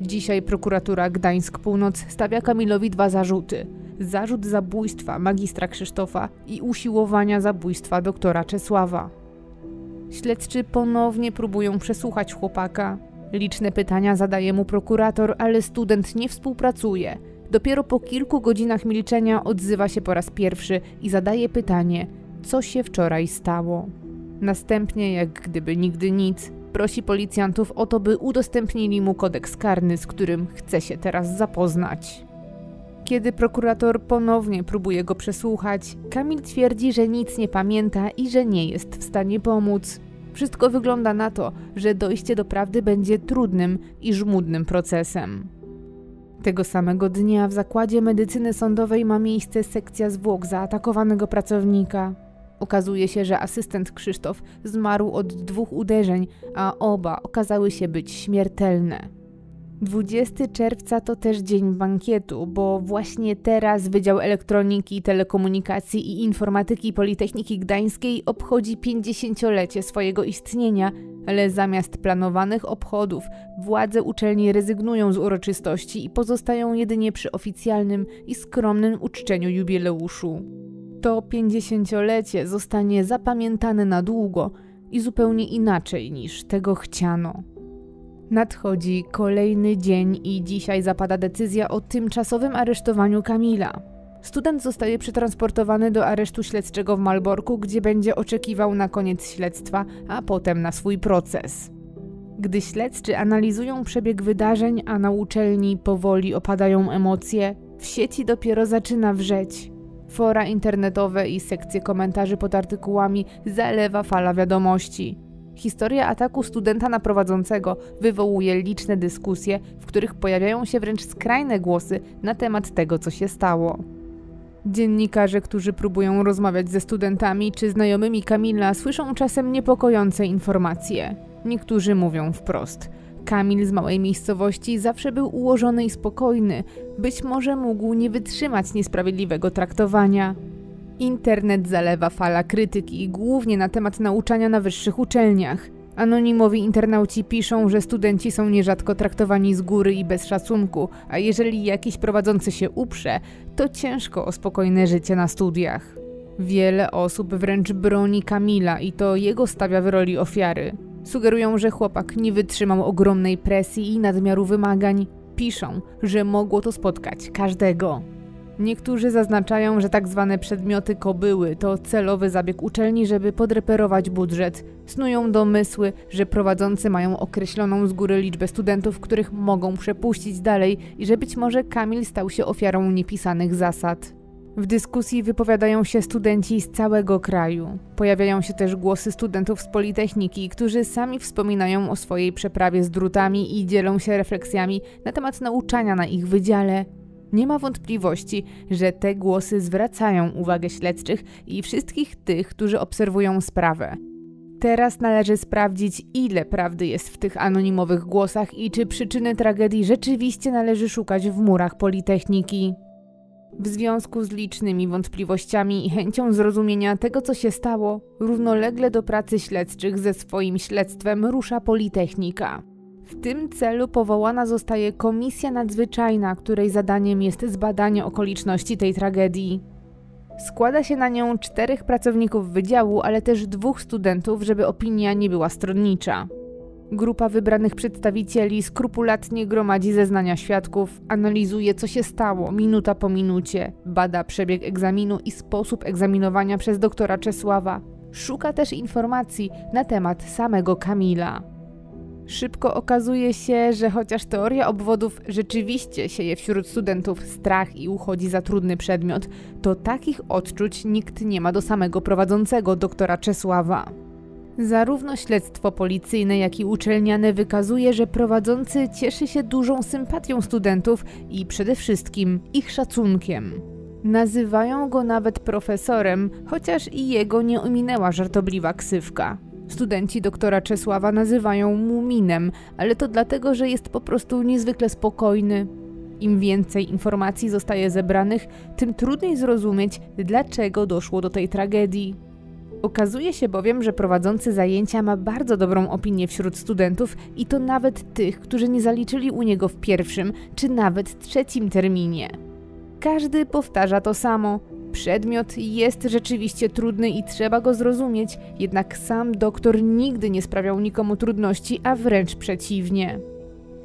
A: Dzisiaj prokuratura Gdańsk Północ stawia Kamilowi dwa zarzuty: zarzut zabójstwa magistra Krzysztofa i usiłowania zabójstwa doktora Czesława. Śledczy ponownie próbują przesłuchać chłopaka. Liczne pytania zadaje mu prokurator, ale student nie współpracuje. Dopiero po kilku godzinach milczenia odzywa się po raz pierwszy i zadaje pytanie: co się wczoraj stało? Następnie, jak gdyby nigdy nic, prosi policjantów o to, by udostępnili mu kodeks karny, z którym chce się teraz zapoznać. Kiedy prokurator ponownie próbuje go przesłuchać, Kamil twierdzi, że nic nie pamięta i że nie jest w stanie pomóc. Wszystko wygląda na to, że dojście do prawdy będzie trudnym i żmudnym procesem. Tego samego dnia w zakładzie medycyny sądowej ma miejsce sekcja zwłok zaatakowanego pracownika. Okazuje się, że asystent Krzysztof zmarł od dwóch uderzeń, a oba okazały się być śmiertelne. 20 czerwca to też dzień bankietu, bo właśnie teraz Wydział Elektroniki, Telekomunikacji i Informatyki Politechniki Gdańskiej obchodzi 50-lecie swojego istnienia, ale zamiast planowanych obchodów władze uczelni rezygnują z uroczystości i pozostają jedynie przy oficjalnym i skromnym uczczeniu jubileuszu. To pięćdziesięciolecie zostanie zapamiętane na długo i zupełnie inaczej niż tego chciano. Nadchodzi kolejny dzień i dzisiaj zapada decyzja o tymczasowym aresztowaniu Kamila. Student zostaje przetransportowany do aresztu śledczego w Malborku, gdzie będzie oczekiwał na koniec śledztwa, a potem na swój proces. Gdy śledczy analizują przebieg wydarzeń, a na uczelni powoli opadają emocje, w sieci dopiero zaczyna wrzeć. Fora internetowe i sekcje komentarzy pod artykułami zalewa fala wiadomości. Historia ataku studenta na prowadzącego wywołuje liczne dyskusje, w których pojawiają się wręcz skrajne głosy na temat tego, co się stało. Dziennikarze, którzy próbują rozmawiać ze studentami czy znajomymi Kamila, słyszą czasem niepokojące informacje. Niektórzy mówią wprost: Kamil z małej miejscowości zawsze był ułożony i spokojny, być może mógł nie wytrzymać niesprawiedliwego traktowania. Internet zalewa fala krytyki, głównie na temat nauczania na wyższych uczelniach. Anonimowi internauci piszą, że studenci są nierzadko traktowani z góry i bez szacunku, a jeżeli jakiś prowadzący się uprze, to ciężko o spokojne życie na studiach. Wiele osób wręcz broni Kamila i to jego stawia w roli ofiary. Sugerują, że chłopak nie wytrzymał ogromnej presji i nadmiaru wymagań. Piszą, że mogło to spotkać każdego. Niektórzy zaznaczają, że tak zwane przedmioty kobyły to celowy zabieg uczelni, żeby podreperować budżet. Snują domysły, że prowadzący mają określoną z góry liczbę studentów, których mogą przepuścić dalej i że być może Kamil stał się ofiarą niepisanych zasad. W dyskusji wypowiadają się studenci z całego kraju. Pojawiają się też głosy studentów z Politechniki, którzy sami wspominają o swojej przeprawie z drutami i dzielą się refleksjami na temat nauczania na ich wydziale. Nie ma wątpliwości, że te głosy zwracają uwagę śledczych i wszystkich tych, którzy obserwują sprawę. Teraz należy sprawdzić, ile prawdy jest w tych anonimowych głosach i czy przyczyny tragedii rzeczywiście należy szukać w murach Politechniki. W związku z licznymi wątpliwościami i chęcią zrozumienia tego, co się stało, równolegle do pracy śledczych ze swoim śledztwem rusza Politechnika. W tym celu powołana zostaje komisja nadzwyczajna, której zadaniem jest zbadanie okoliczności tej tragedii. Składa się na nią czterech pracowników wydziału, ale też dwóch studentów, żeby opinia nie była stronnicza. Grupa wybranych przedstawicieli skrupulatnie gromadzi zeznania świadków, analizuje co się stało minuta po minucie, bada przebieg egzaminu i sposób egzaminowania przez doktora Czesława. Szuka też informacji na temat samego Kamila. Szybko okazuje się, że chociaż teoria obwodów rzeczywiście sieje wśród studentów strach i uchodzi za trudny przedmiot, to takich odczuć nikt nie ma do samego prowadzącego doktora Czesława. Zarówno śledztwo policyjne, jak i uczelniane wykazuje, że prowadzący cieszy się dużą sympatią studentów i przede wszystkim ich szacunkiem. Nazywają go nawet profesorem, chociaż i jego nie ominęła żartobliwa ksywka. Studenci doktora Czesława nazywają Muminem, ale to dlatego, że jest po prostu niezwykle spokojny. Im więcej informacji zostaje zebranych, tym trudniej zrozumieć, dlaczego doszło do tej tragedii. Okazuje się bowiem, że prowadzący zajęcia ma bardzo dobrą opinię wśród studentów i to nawet tych, którzy nie zaliczyli u niego w pierwszym czy nawet trzecim terminie. Każdy powtarza to samo. Przedmiot jest rzeczywiście trudny i trzeba go zrozumieć, jednak sam doktor nigdy nie sprawiał nikomu trudności, a wręcz przeciwnie.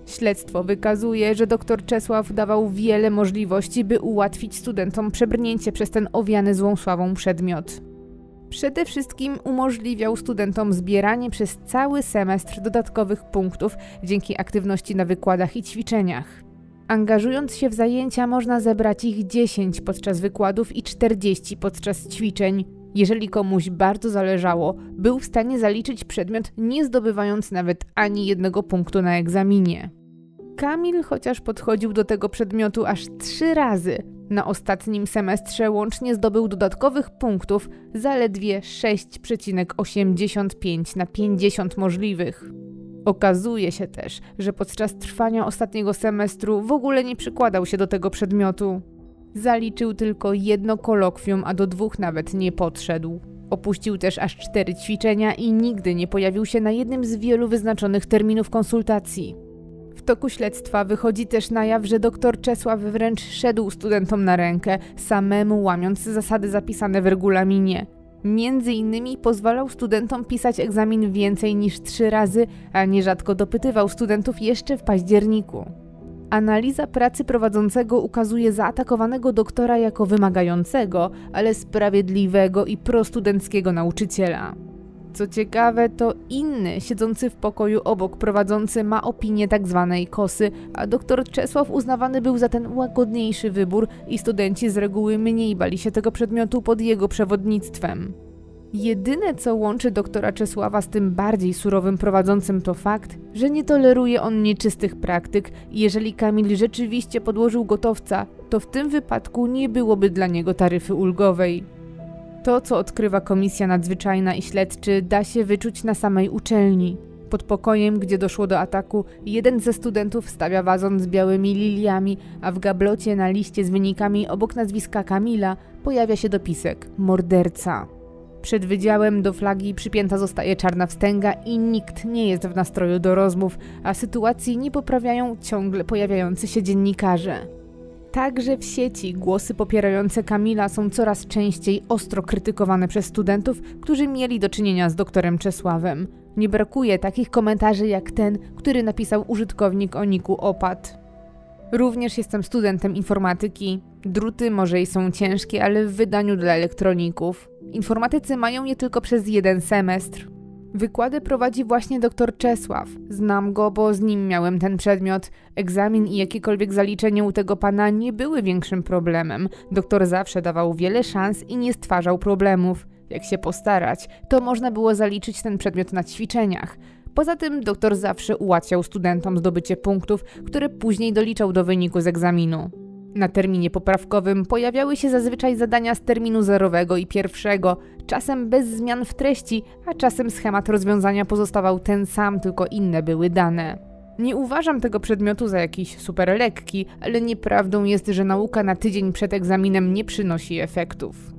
A: Śledztwo wykazuje, że dr Czesław dawał wiele możliwości, by ułatwić studentom przebrnięcie przez ten owiany złą sławą przedmiot. Przede wszystkim umożliwiał studentom zbieranie przez cały semestr dodatkowych punktów dzięki aktywności na wykładach i ćwiczeniach. Angażując się w zajęcia, można zebrać ich 10 podczas wykładów i 40 podczas ćwiczeń. Jeżeli komuś bardzo zależało, był w stanie zaliczyć przedmiot, nie zdobywając nawet ani jednego punktu na egzaminie. Kamil chociaż podchodził do tego przedmiotu aż trzy razy, na ostatnim semestrze łącznie zdobył dodatkowych punktów zaledwie 6,85 na 50 możliwych. Okazuje się też, że podczas trwania ostatniego semestru w ogóle nie przykładał się do tego przedmiotu. Zaliczył tylko jedno kolokwium, a do dwóch nawet nie podszedł. Opuścił też aż cztery ćwiczenia i nigdy nie pojawił się na jednym z wielu wyznaczonych terminów konsultacji. W toku śledztwa wychodzi też na jaw, że dr Czesław wręcz szedł studentom na rękę, samemu łamiąc zasady zapisane w regulaminie. Między innymi pozwalał studentom pisać egzamin więcej niż trzy razy, a nierzadko dopytywał studentów jeszcze w październiku. Analiza pracy prowadzącego ukazuje zaatakowanego doktora jako wymagającego, ale sprawiedliwego i prostudenckiego nauczyciela. Co ciekawe, to inny, siedzący w pokoju obok prowadzący ma opinię tak zwanej kosy, a doktor Czesław uznawany był za ten łagodniejszy wybór i studenci z reguły mniej bali się tego przedmiotu pod jego przewodnictwem. Jedyne, co łączy doktora Czesława z tym bardziej surowym prowadzącym, to fakt, że nie toleruje on nieczystych praktyk i jeżeli Kamil rzeczywiście podłożył gotowca, to w tym wypadku nie byłoby dla niego taryfy ulgowej. To, co odkrywa komisja nadzwyczajna i śledczy, da się wyczuć na samej uczelni. Pod pokojem, gdzie doszło do ataku, jeden ze studentów stawia wazon z białymi liliami, a w gablocie na liście z wynikami obok nazwiska Kamila pojawia się dopisek morderca. Przed wydziałem do flagi przypięta zostaje czarna wstęga i nikt nie jest w nastroju do rozmów, a sytuacji nie poprawiają ciągle pojawiający się dziennikarze. Także w sieci głosy popierające Kamila są coraz częściej ostro krytykowane przez studentów, którzy mieli do czynienia z doktorem Czesławem. Nie brakuje takich komentarzy jak ten, który napisał użytkownik o niku Opat. Również jestem studentem informatyki. Druty może i są ciężkie, ale w wydaniu dla elektroników. Informatycy mają je tylko przez jeden semestr. Wykłady prowadzi właśnie dr Czesław. Znam go, bo z nim miałem ten przedmiot. Egzamin i jakiekolwiek zaliczenie u tego pana nie były większym problemem. Doktor zawsze dawał wiele szans i nie stwarzał problemów. Jak się postarać, to można było zaliczyć ten przedmiot na ćwiczeniach. Poza tym doktor zawsze ułatwiał studentom zdobycie punktów, które później doliczał do wyniku z egzaminu. Na terminie poprawkowym pojawiały się zazwyczaj zadania z terminu zerowego i pierwszego, czasem bez zmian w treści, a czasem schemat rozwiązania pozostawał ten sam, tylko inne były dane. Nie uważam tego przedmiotu za jakiś super lekki, ale nieprawdą jest, że nauka na tydzień przed egzaminem nie przynosi efektów.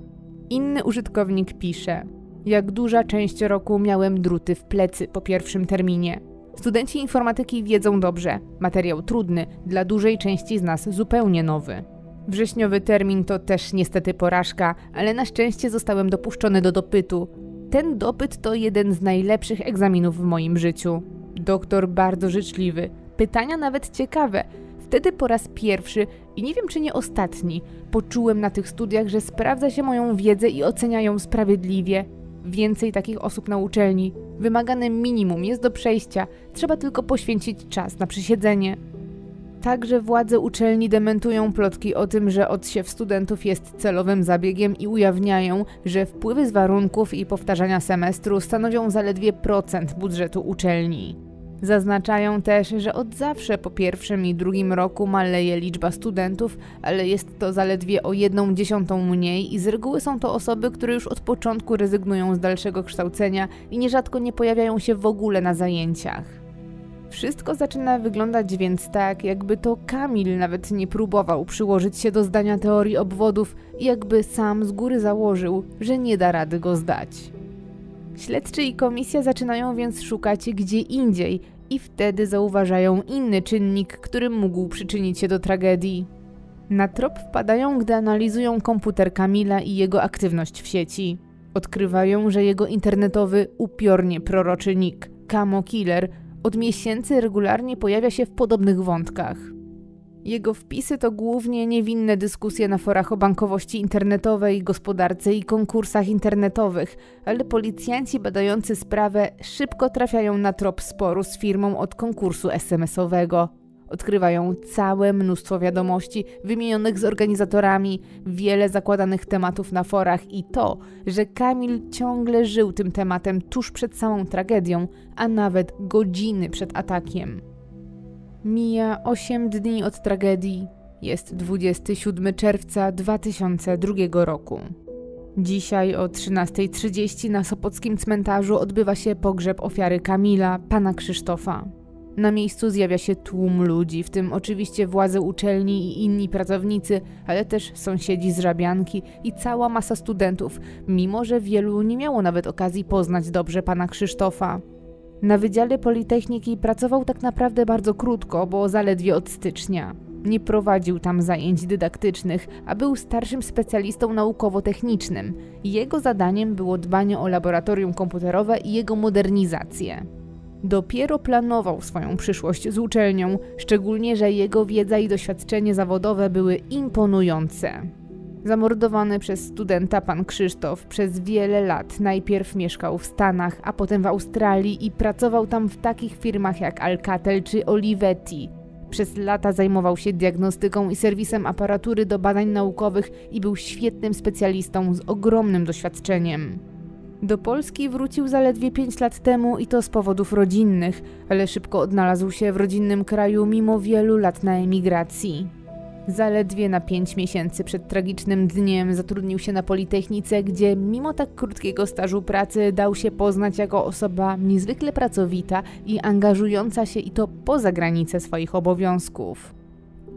A: Inny użytkownik pisze: Jak duża część roku miałem druty w plecy po pierwszym terminie. Studenci informatyki wiedzą dobrze, materiał trudny, dla dużej części z nas zupełnie nowy. Wrześniowy termin to też niestety porażka, ale na szczęście zostałem dopuszczony do dopytu. Ten dopyt to jeden z najlepszych egzaminów w moim życiu. Doktor bardzo życzliwy, pytania nawet ciekawe. Wtedy po raz pierwszy i nie wiem czy nie ostatni, poczułem na tych studiach, że sprawdza się moją wiedzę i oceniają sprawiedliwie. Więcej takich osób na uczelni. Wymagane minimum jest do przejścia, trzeba tylko poświęcić czas na przysiedzenie. Także władze uczelni dementują plotki o tym, że odsiew studentów jest celowym zabiegiem i ujawniają, że wpływy z warunków i powtarzania semestru stanowią zaledwie procent budżetu uczelni. Zaznaczają też, że od zawsze po pierwszym i drugim roku maleje liczba studentów, ale jest to zaledwie o jedną dziesiątą mniej i z reguły są to osoby, które już od początku rezygnują z dalszego kształcenia i nierzadko nie pojawiają się w ogóle na zajęciach. Wszystko zaczyna wyglądać więc tak, jakby to Kamil nawet nie próbował przyłożyć się do zdania teorii obwodów i jakby sam z góry założył, że nie da rady go zdać. Śledczy i komisja zaczynają więc szukać gdzie indziej i wtedy zauważają inny czynnik, który mógł przyczynić się do tragedii. Na trop wpadają, gdy analizują komputer Kamila i jego aktywność w sieci. Odkrywają, że jego internetowy, upiornie proroczy nick, Kamo Killer, od miesięcy regularnie pojawia się w podobnych wątkach. Jego wpisy to głównie niewinne dyskusje na forach o bankowości internetowej, gospodarce i konkursach internetowych, ale policjanci badający sprawę szybko trafiają na trop sporu z firmą od konkursu SMS-owego. Odkrywają całe mnóstwo wiadomości wymienionych z organizatorami, wiele zakładanych tematów na forach i to, że Kamil ciągle żył tym tematem tuż przed samą tragedią, a nawet godziny przed atakiem. Mija 8 dni od tragedii. Jest 27 czerwca 2002 roku. Dzisiaj o 13.30 na Sopockim cmentarzu odbywa się pogrzeb ofiary Kamila, pana Krzysztofa. Na miejscu zjawia się tłum ludzi, w tym oczywiście władze uczelni i inni pracownicy, ale też sąsiedzi z Żabianki i cała masa studentów, mimo że wielu nie miało nawet okazji poznać dobrze pana Krzysztofa. Na Wydziale Politechniki pracował tak naprawdę bardzo krótko, bo zaledwie od stycznia. Nie prowadził tam zajęć dydaktycznych, a był starszym specjalistą naukowo-technicznym. Jego zadaniem było dbanie o laboratorium komputerowe i jego modernizację. Dopiero planował swoją przyszłość z uczelnią, szczególnie że jego wiedza i doświadczenie zawodowe były imponujące. Zamordowany przez studenta pan Krzysztof przez wiele lat najpierw mieszkał w Stanach, a potem w Australii i pracował tam w takich firmach jak Alcatel czy Olivetti. Przez lata zajmował się diagnostyką i serwisem aparatury do badań naukowych i był świetnym specjalistą z ogromnym doświadczeniem. Do Polski wrócił zaledwie 5 lat temu i to z powodów rodzinnych, ale szybko odnalazł się w rodzinnym kraju mimo wielu lat na emigracji. Zaledwie na 5 miesięcy przed tragicznym dniem zatrudnił się na Politechnice, gdzie mimo tak krótkiego stażu pracy dał się poznać jako osoba niezwykle pracowita i angażująca się i to poza granice swoich obowiązków.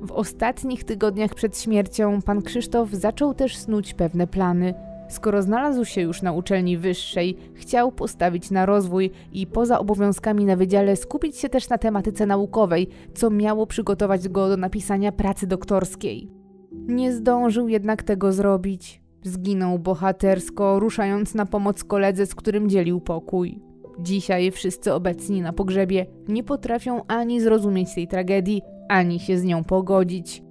A: W ostatnich tygodniach przed śmiercią pan Krzysztof zaczął też snuć pewne plany – Skoro znalazł się już na uczelni wyższej, chciał postawić na rozwój i poza obowiązkami na wydziale skupić się też na tematyce naukowej, co miało przygotować go do napisania pracy doktorskiej. Nie zdążył jednak tego zrobić. Zginął bohatersko, ruszając na pomoc koledze, z którym dzielił pokój. Dzisiaj wszyscy obecni na pogrzebie nie potrafią ani zrozumieć tej tragedii, ani się z nią pogodzić.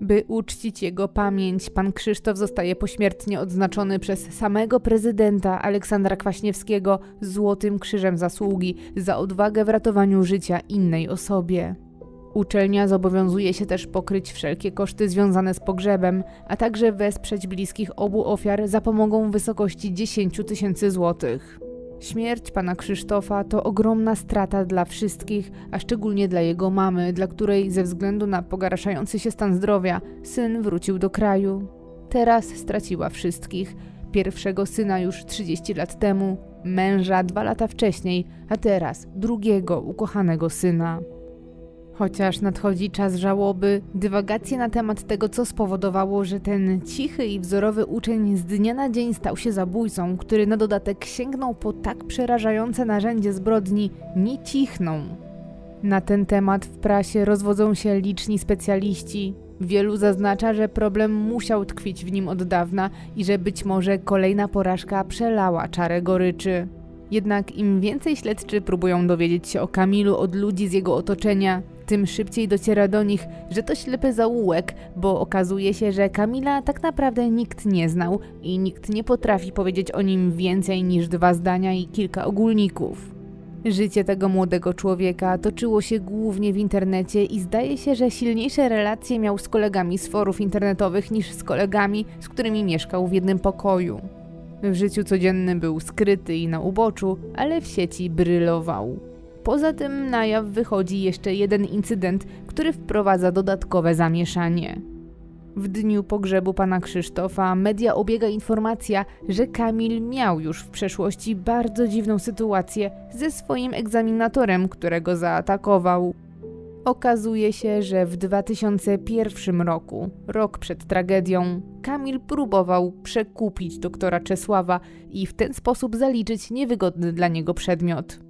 A: By uczcić jego pamięć, pan Krzysztof zostaje pośmiertnie odznaczony przez samego prezydenta Aleksandra Kwaśniewskiego Złotym Krzyżem Zasługi za odwagę w ratowaniu życia innej osobie. Uczelnia zobowiązuje się też pokryć wszelkie koszty związane z pogrzebem, a także wesprzeć bliskich obu ofiar za pomogą w wysokości 10 tysięcy złotych. Śmierć pana Krzysztofa to ogromna strata dla wszystkich, a szczególnie dla jego mamy, dla której ze względu na pogarszający się stan zdrowia syn wrócił do kraju. Teraz straciła wszystkich. Pierwszego syna już 30 lat temu, męża dwa lata wcześniej, a teraz drugiego ukochanego syna. Chociaż nadchodzi czas żałoby, dywagacje na temat tego, co spowodowało, że ten cichy i wzorowy uczeń z dnia na dzień stał się zabójcą, który na dodatek sięgnął po tak przerażające narzędzie zbrodni, nie cichną. Na ten temat w prasie rozwodzą się liczni specjaliści. Wielu zaznacza, że problem musiał tkwić w nim od dawna i że być może kolejna porażka przelała czarę goryczy. Jednak im więcej śledczy próbują dowiedzieć się o Kamilu od ludzi z jego otoczenia, tym szybciej dociera do nich, że to ślepy zaułek, bo okazuje się, że Kamila tak naprawdę nikt nie znał i nikt nie potrafi powiedzieć o nim więcej niż dwa zdania i kilka ogólników. Życie tego młodego człowieka toczyło się głównie w internecie i zdaje się, że silniejsze relacje miał z kolegami z forów internetowych niż z kolegami, z którymi mieszkał w jednym pokoju. W życiu codziennym był skryty i na uboczu, ale w sieci brylował. Poza tym na jaw wychodzi jeszcze jeden incydent, który wprowadza dodatkowe zamieszanie. W dniu pogrzebu pana Krzysztofa media obiega informacja, że Kamil miał już w przeszłości bardzo dziwną sytuację ze swoim egzaminatorem, którego zaatakował. Okazuje się, że w 2001 roku, rok przed tragedią, Kamil próbował przekupić doktora Czesława i w ten sposób zaliczyć niewygodny dla niego przedmiot.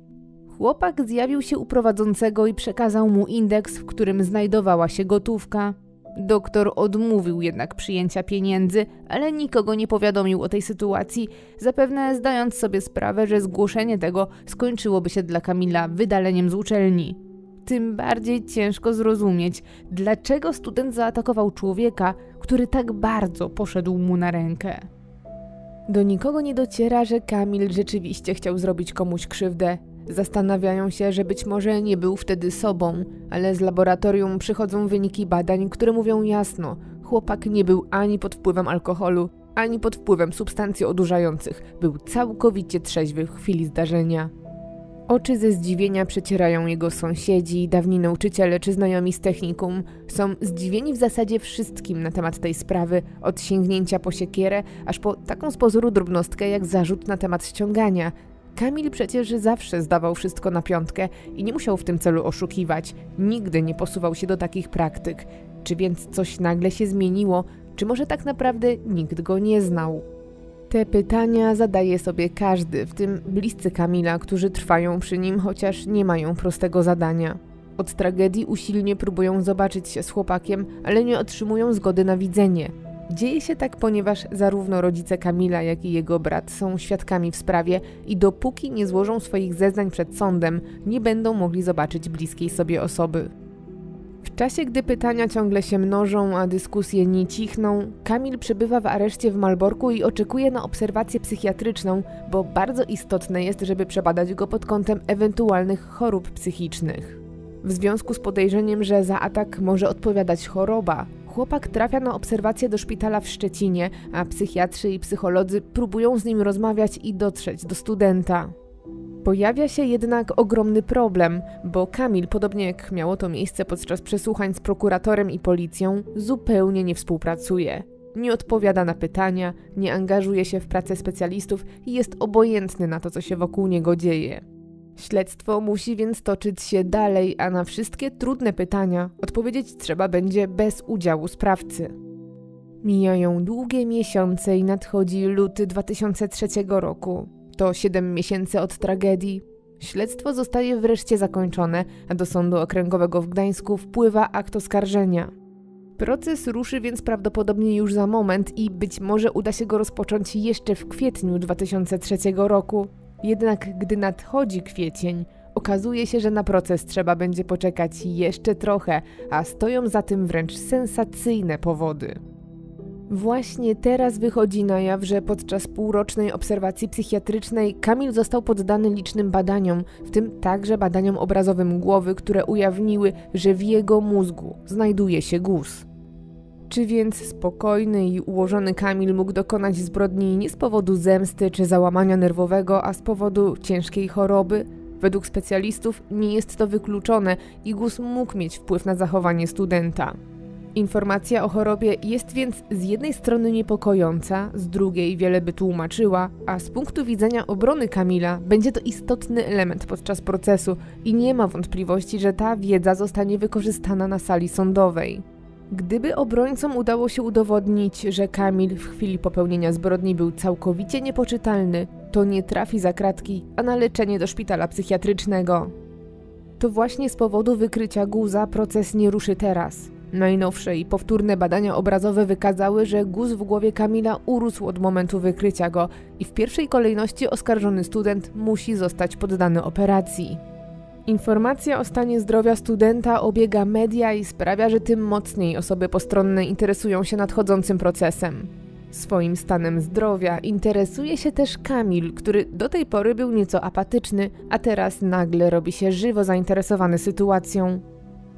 A: Chłopak zjawił się u prowadzącego i przekazał mu indeks, w którym znajdowała się gotówka. Doktor odmówił jednak przyjęcia pieniędzy, ale nikogo nie powiadomił o tej sytuacji, zapewne zdając sobie sprawę, że zgłoszenie tego skończyłoby się dla Kamila wydaleniem z uczelni. Tym bardziej ciężko zrozumieć, dlaczego student zaatakował człowieka, który tak bardzo poszedł mu na rękę. Do nikogo nie dociera, że Kamil rzeczywiście chciał zrobić komuś krzywdę. Zastanawiają się, że być może nie był wtedy sobą, ale z laboratorium przychodzą wyniki badań, które mówią jasno: chłopak nie był ani pod wpływem alkoholu, ani pod wpływem substancji odurzających. Był całkowicie trzeźwy w chwili zdarzenia. Oczy ze zdziwienia przecierają jego sąsiedzi, dawni nauczyciele czy znajomi z technikum. Są zdziwieni w zasadzie wszystkim na temat tej sprawy, od sięgnięcia po siekierę, aż po taką z pozoru drobnostkę jak zarzut na temat ściągania. Kamil przecież zawsze zdawał wszystko na piątkę i nie musiał w tym celu oszukiwać. Nigdy nie posuwał się do takich praktyk. Czy więc coś nagle się zmieniło, czy może tak naprawdę nikt go nie znał? Te pytania zadaje sobie każdy, w tym bliscy Kamila, którzy trwają przy nim, chociaż nie mają prostego zadania. Od tragedii usilnie próbują zobaczyć się z chłopakiem, ale nie otrzymują zgody na widzenie. Dzieje się tak, ponieważ zarówno rodzice Kamila, jak i jego brat są świadkami w sprawie i dopóki nie złożą swoich zeznań przed sądem, nie będą mogli zobaczyć bliskiej sobie osoby. W czasie, gdy pytania ciągle się mnożą, a dyskusje nie cichną, Kamil przebywa w areszcie w Malborku i oczekuje na obserwację psychiatryczną, bo bardzo istotne jest, żeby przebadać go pod kątem ewentualnych chorób psychicznych. W związku z podejrzeniem, że za atak może odpowiadać choroba, chłopak trafia na obserwację do szpitala w Szczecinie, a psychiatrzy i psycholodzy próbują z nim rozmawiać i dotrzeć do studenta. Pojawia się jednak ogromny problem, bo Kamil, podobnie jak miało to miejsce podczas przesłuchań z prokuratorem i policją, zupełnie nie współpracuje. Nie odpowiada na pytania, nie angażuje się w pracę specjalistów i jest obojętny na to, co się wokół niego dzieje. Śledztwo musi więc toczyć się dalej, a na wszystkie trudne pytania odpowiedzieć trzeba będzie bez udziału sprawcy. Mijają długie miesiące i nadchodzi luty 2003 roku. To 7 miesięcy od tragedii. Śledztwo zostaje wreszcie zakończone, a do Sądu Okręgowego w Gdańsku wpływa akt oskarżenia. Proces ruszy więc prawdopodobnie już za moment i być może uda się go rozpocząć jeszcze w kwietniu 2003 roku. Jednak gdy nadchodzi kwiecień, Okazuje się, że na proces trzeba będzie poczekać jeszcze trochę, a stoją za tym wręcz sensacyjne powody. Właśnie teraz wychodzi na jaw, że podczas półrocznej obserwacji psychiatrycznej Kamil został poddany licznym badaniom, w tym także badaniom obrazowym głowy, które ujawniły, że w jego mózgu znajduje się guz. Czy więc spokojny i ułożony Kamil mógł dokonać zbrodni nie z powodu zemsty czy załamania nerwowego, a z powodu ciężkiej choroby? Według specjalistów nie jest to wykluczone i guz mógł mieć wpływ na zachowanie studenta. Informacja o chorobie jest więc z jednej strony niepokojąca, z drugiej wiele by tłumaczyła, a z punktu widzenia obrony Kamila będzie to istotny element podczas procesu i nie ma wątpliwości, że ta wiedza zostanie wykorzystana na sali sądowej. Gdyby obrońcom udało się udowodnić, że Kamil w chwili popełnienia zbrodni był całkowicie niepoczytalny, to nie trafi za kratki, a na leczenie do szpitala psychiatrycznego. To właśnie z powodu wykrycia guza proces nie ruszy teraz. Najnowsze i powtórne badania obrazowe wykazały, że guz w głowie Kamila urósł od momentu wykrycia go i w pierwszej kolejności oskarżony student musi zostać poddany operacji. Informacja o stanie zdrowia studenta obiega media i sprawia, że tym mocniej osoby postronne interesują się nadchodzącym procesem. Swoim stanem zdrowia interesuje się też Kamil, który do tej pory był nieco apatyczny, a teraz nagle robi się żywo zainteresowany sytuacją.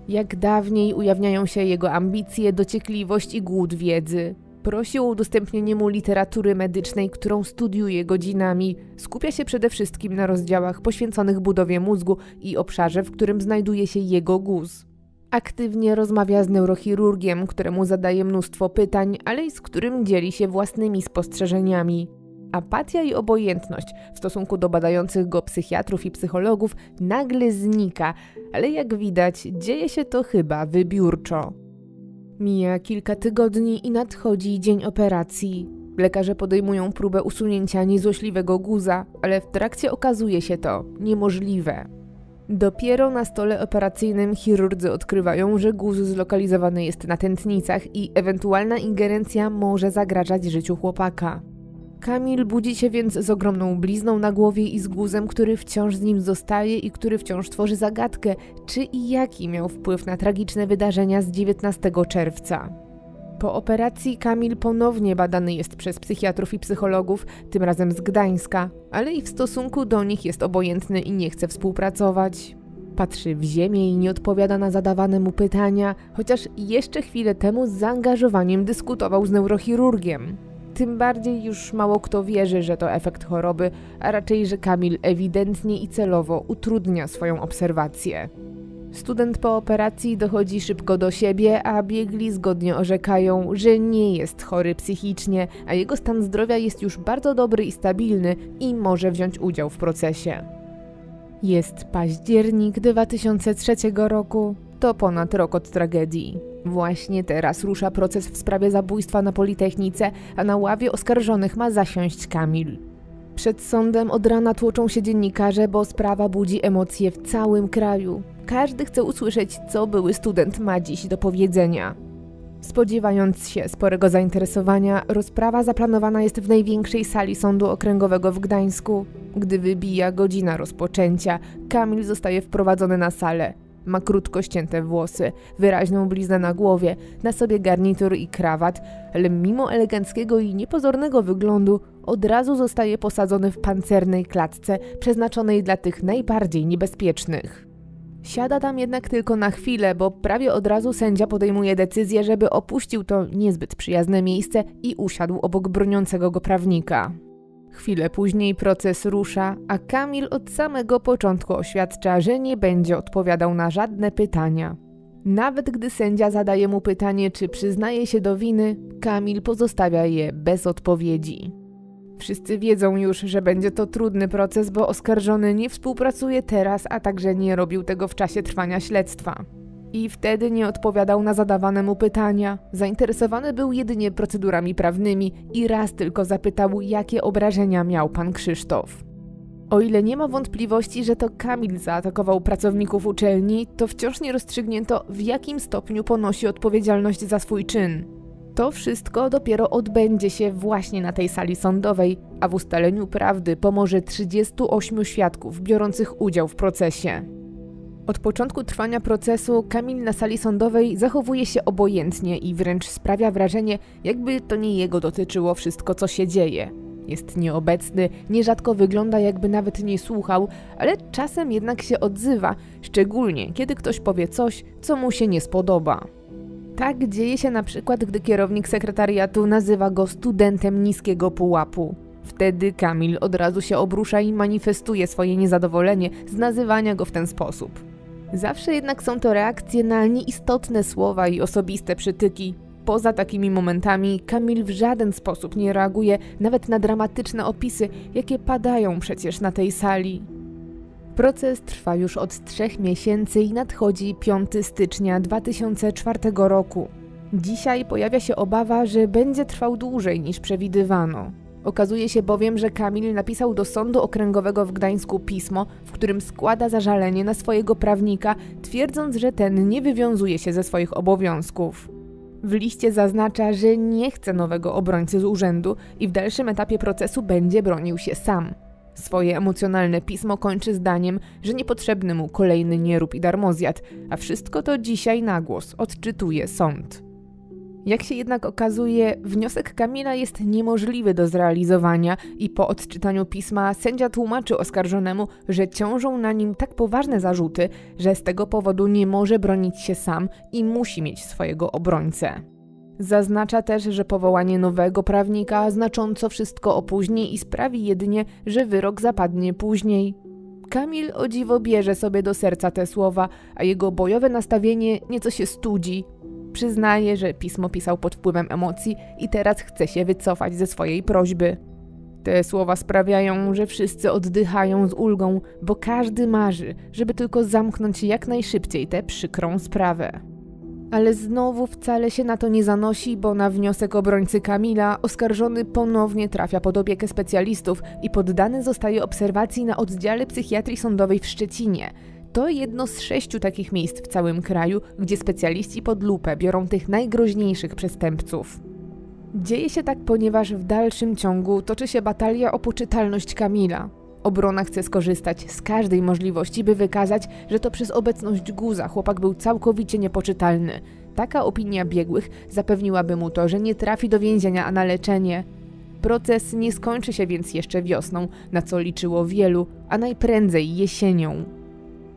A: Jak dawniej ujawniają się jego ambicje, dociekliwość i głód wiedzy. Prosi o udostępnienie mu literatury medycznej, którą studiuje godzinami. Skupia się przede wszystkim na rozdziałach poświęconych budowie mózgu i obszarze, w którym znajduje się jego guz. Aktywnie rozmawia z neurochirurgiem, któremu zadaje mnóstwo pytań, ale i z którym dzieli się własnymi spostrzeżeniami. Apatia i obojętność w stosunku do badających go psychiatrów i psychologów nagle znika, ale jak widać, dzieje się to chyba wybiórczo. Mija kilka tygodni i nadchodzi dzień operacji. Lekarze podejmują próbę usunięcia niezłośliwego guza, ale w trakcie okazuje się to niemożliwe. Dopiero na stole operacyjnym chirurdzy odkrywają, że guz zlokalizowany jest na tętnicach i ewentualna ingerencja może zagrażać życiu chłopaka. Kamil budzi się więc z ogromną blizną na głowie i z guzem, który wciąż z nim zostaje i który wciąż tworzy zagadkę, czy i jaki miał wpływ na tragiczne wydarzenia z 19 czerwca. Po operacji Kamil ponownie badany jest przez psychiatrów i psychologów, tym razem z Gdańska, ale i w stosunku do nich jest obojętny i nie chce współpracować. Patrzy w ziemię i nie odpowiada na zadawane mu pytania, chociaż jeszcze chwilę temu z zaangażowaniem dyskutował z neurochirurgiem. Tym bardziej już mało kto wierzy, że to efekt choroby, a raczej, że Kamil ewidentnie i celowo utrudnia swoją obserwację. Student po operacji dochodzi szybko do siebie, a biegli zgodnie orzekają, że nie jest chory psychicznie, a jego stan zdrowia jest już bardzo dobry i stabilny i może wziąć udział w procesie. Jest październik 2003 roku, to ponad rok od tragedii. Właśnie teraz rusza proces w sprawie zabójstwa na Politechnice, a na ławie oskarżonych ma zasiąść Kamil. Przed sądem od rana tłoczą się dziennikarze, bo sprawa budzi emocje w całym kraju. Każdy chce usłyszeć, co były student ma dziś do powiedzenia. Spodziewając się sporego zainteresowania, rozprawa zaplanowana jest w największej sali sądu okręgowego w Gdańsku. Gdy wybija godzina rozpoczęcia, Kamil zostaje wprowadzony na salę. Ma krótko ścięte włosy, wyraźną bliznę na głowie, na sobie garnitur i krawat, ale mimo eleganckiego i niepozornego wyglądu od razu zostaje posadzony w pancernej klatce przeznaczonej dla tych najbardziej niebezpiecznych. Siada tam jednak tylko na chwilę, bo prawie od razu sędzia podejmuje decyzję, żeby opuścił to niezbyt przyjazne miejsce i usiadł obok broniącego go prawnika. Chwilę później proces rusza, a Kamil od samego początku oświadcza, że nie będzie odpowiadał na żadne pytania. Nawet gdy sędzia zadaje mu pytanie, czy przyznaje się do winy, Kamil pozostawia je bez odpowiedzi. Wszyscy wiedzą już, że będzie to trudny proces, bo oskarżony nie współpracuje teraz, a także nie robił tego w czasie trwania śledztwa. I wtedy nie odpowiadał na zadawane mu pytania. Zainteresowany był jedynie procedurami prawnymi i raz tylko zapytał, jakie obrażenia miał pan Krzysztof. O ile nie ma wątpliwości, że to Kamil zaatakował pracowników uczelni, to wciąż nie rozstrzygnięto, w jakim stopniu ponosi odpowiedzialność za swój czyn. To wszystko dopiero odbędzie się właśnie na tej sali sądowej, a w ustaleniu prawdy pomoże 38 świadków biorących udział w procesie. Od początku trwania procesu Kamil na sali sądowej zachowuje się obojętnie i wręcz sprawia wrażenie, jakby to nie jego dotyczyło wszystko, co się dzieje. Jest nieobecny, nierzadko wygląda, jakby nawet nie słuchał, ale czasem jednak się odzywa, szczególnie kiedy ktoś powie coś, co mu się nie spodoba. Tak dzieje się na przykład, gdy kierownik sekretariatu nazywa go studentem niskiego pułapu. Wtedy Kamil od razu się obrusza i manifestuje swoje niezadowolenie z nazywania go w ten sposób. Zawsze jednak są to reakcje na nieistotne słowa i osobiste przytyki. Poza takimi momentami Kamil w żaden sposób nie reaguje nawet na dramatyczne opisy, jakie padają przecież na tej sali. Proces trwa już od trzech miesięcy i nadchodzi 5 stycznia 2004 roku. Dzisiaj pojawia się obawa, że będzie trwał dłużej niż przewidywano. Okazuje się bowiem, że Kamil napisał do Sądu Okręgowego w Gdańsku pismo, w którym składa zażalenie na swojego prawnika, twierdząc, że ten nie wywiązuje się ze swoich obowiązków. W liście zaznacza, że nie chce nowego obrońcy z urzędu i w dalszym etapie procesu będzie bronił się sam. Swoje emocjonalne pismo kończy zdaniem, że niepotrzebny mu kolejny nierób i darmozjad, a wszystko to dzisiaj na głos odczytuje sąd. Jak się jednak okazuje, wniosek Kamila jest niemożliwy do zrealizowania i po odczytaniu pisma sędzia tłumaczy oskarżonemu, że ciążą na nim tak poważne zarzuty, że z tego powodu nie może bronić się sam i musi mieć swojego obrońcę. Zaznacza też, że powołanie nowego prawnika znacząco wszystko opóźni i sprawi jedynie, że wyrok zapadnie później. Kamil o dziwo bierze sobie do serca te słowa, a jego bojowe nastawienie nieco się studzi, Przyznaje, że pismo pisał pod wpływem emocji i teraz chce się wycofać ze swojej prośby. Te słowa sprawiają, że wszyscy oddychają z ulgą, bo każdy marzy, żeby tylko zamknąć jak najszybciej tę przykrą sprawę. Ale znowu wcale się na to nie zanosi, bo na wniosek obrońcy Kamila oskarżony ponownie trafia pod opiekę specjalistów i poddany zostaje obserwacji na oddziale psychiatrii sądowej w Szczecinie, to jedno z sześciu takich miejsc w całym kraju, gdzie specjaliści pod lupę biorą tych najgroźniejszych przestępców. Dzieje się tak, ponieważ w dalszym ciągu toczy się batalia o poczytalność Kamila. Obrona chce skorzystać z każdej możliwości, by wykazać, że to przez obecność guza chłopak był całkowicie niepoczytalny. Taka opinia biegłych zapewniłaby mu to, że nie trafi do więzienia, a na leczenie. Proces nie skończy się więc jeszcze wiosną, na co liczyło wielu, a najprędzej jesienią.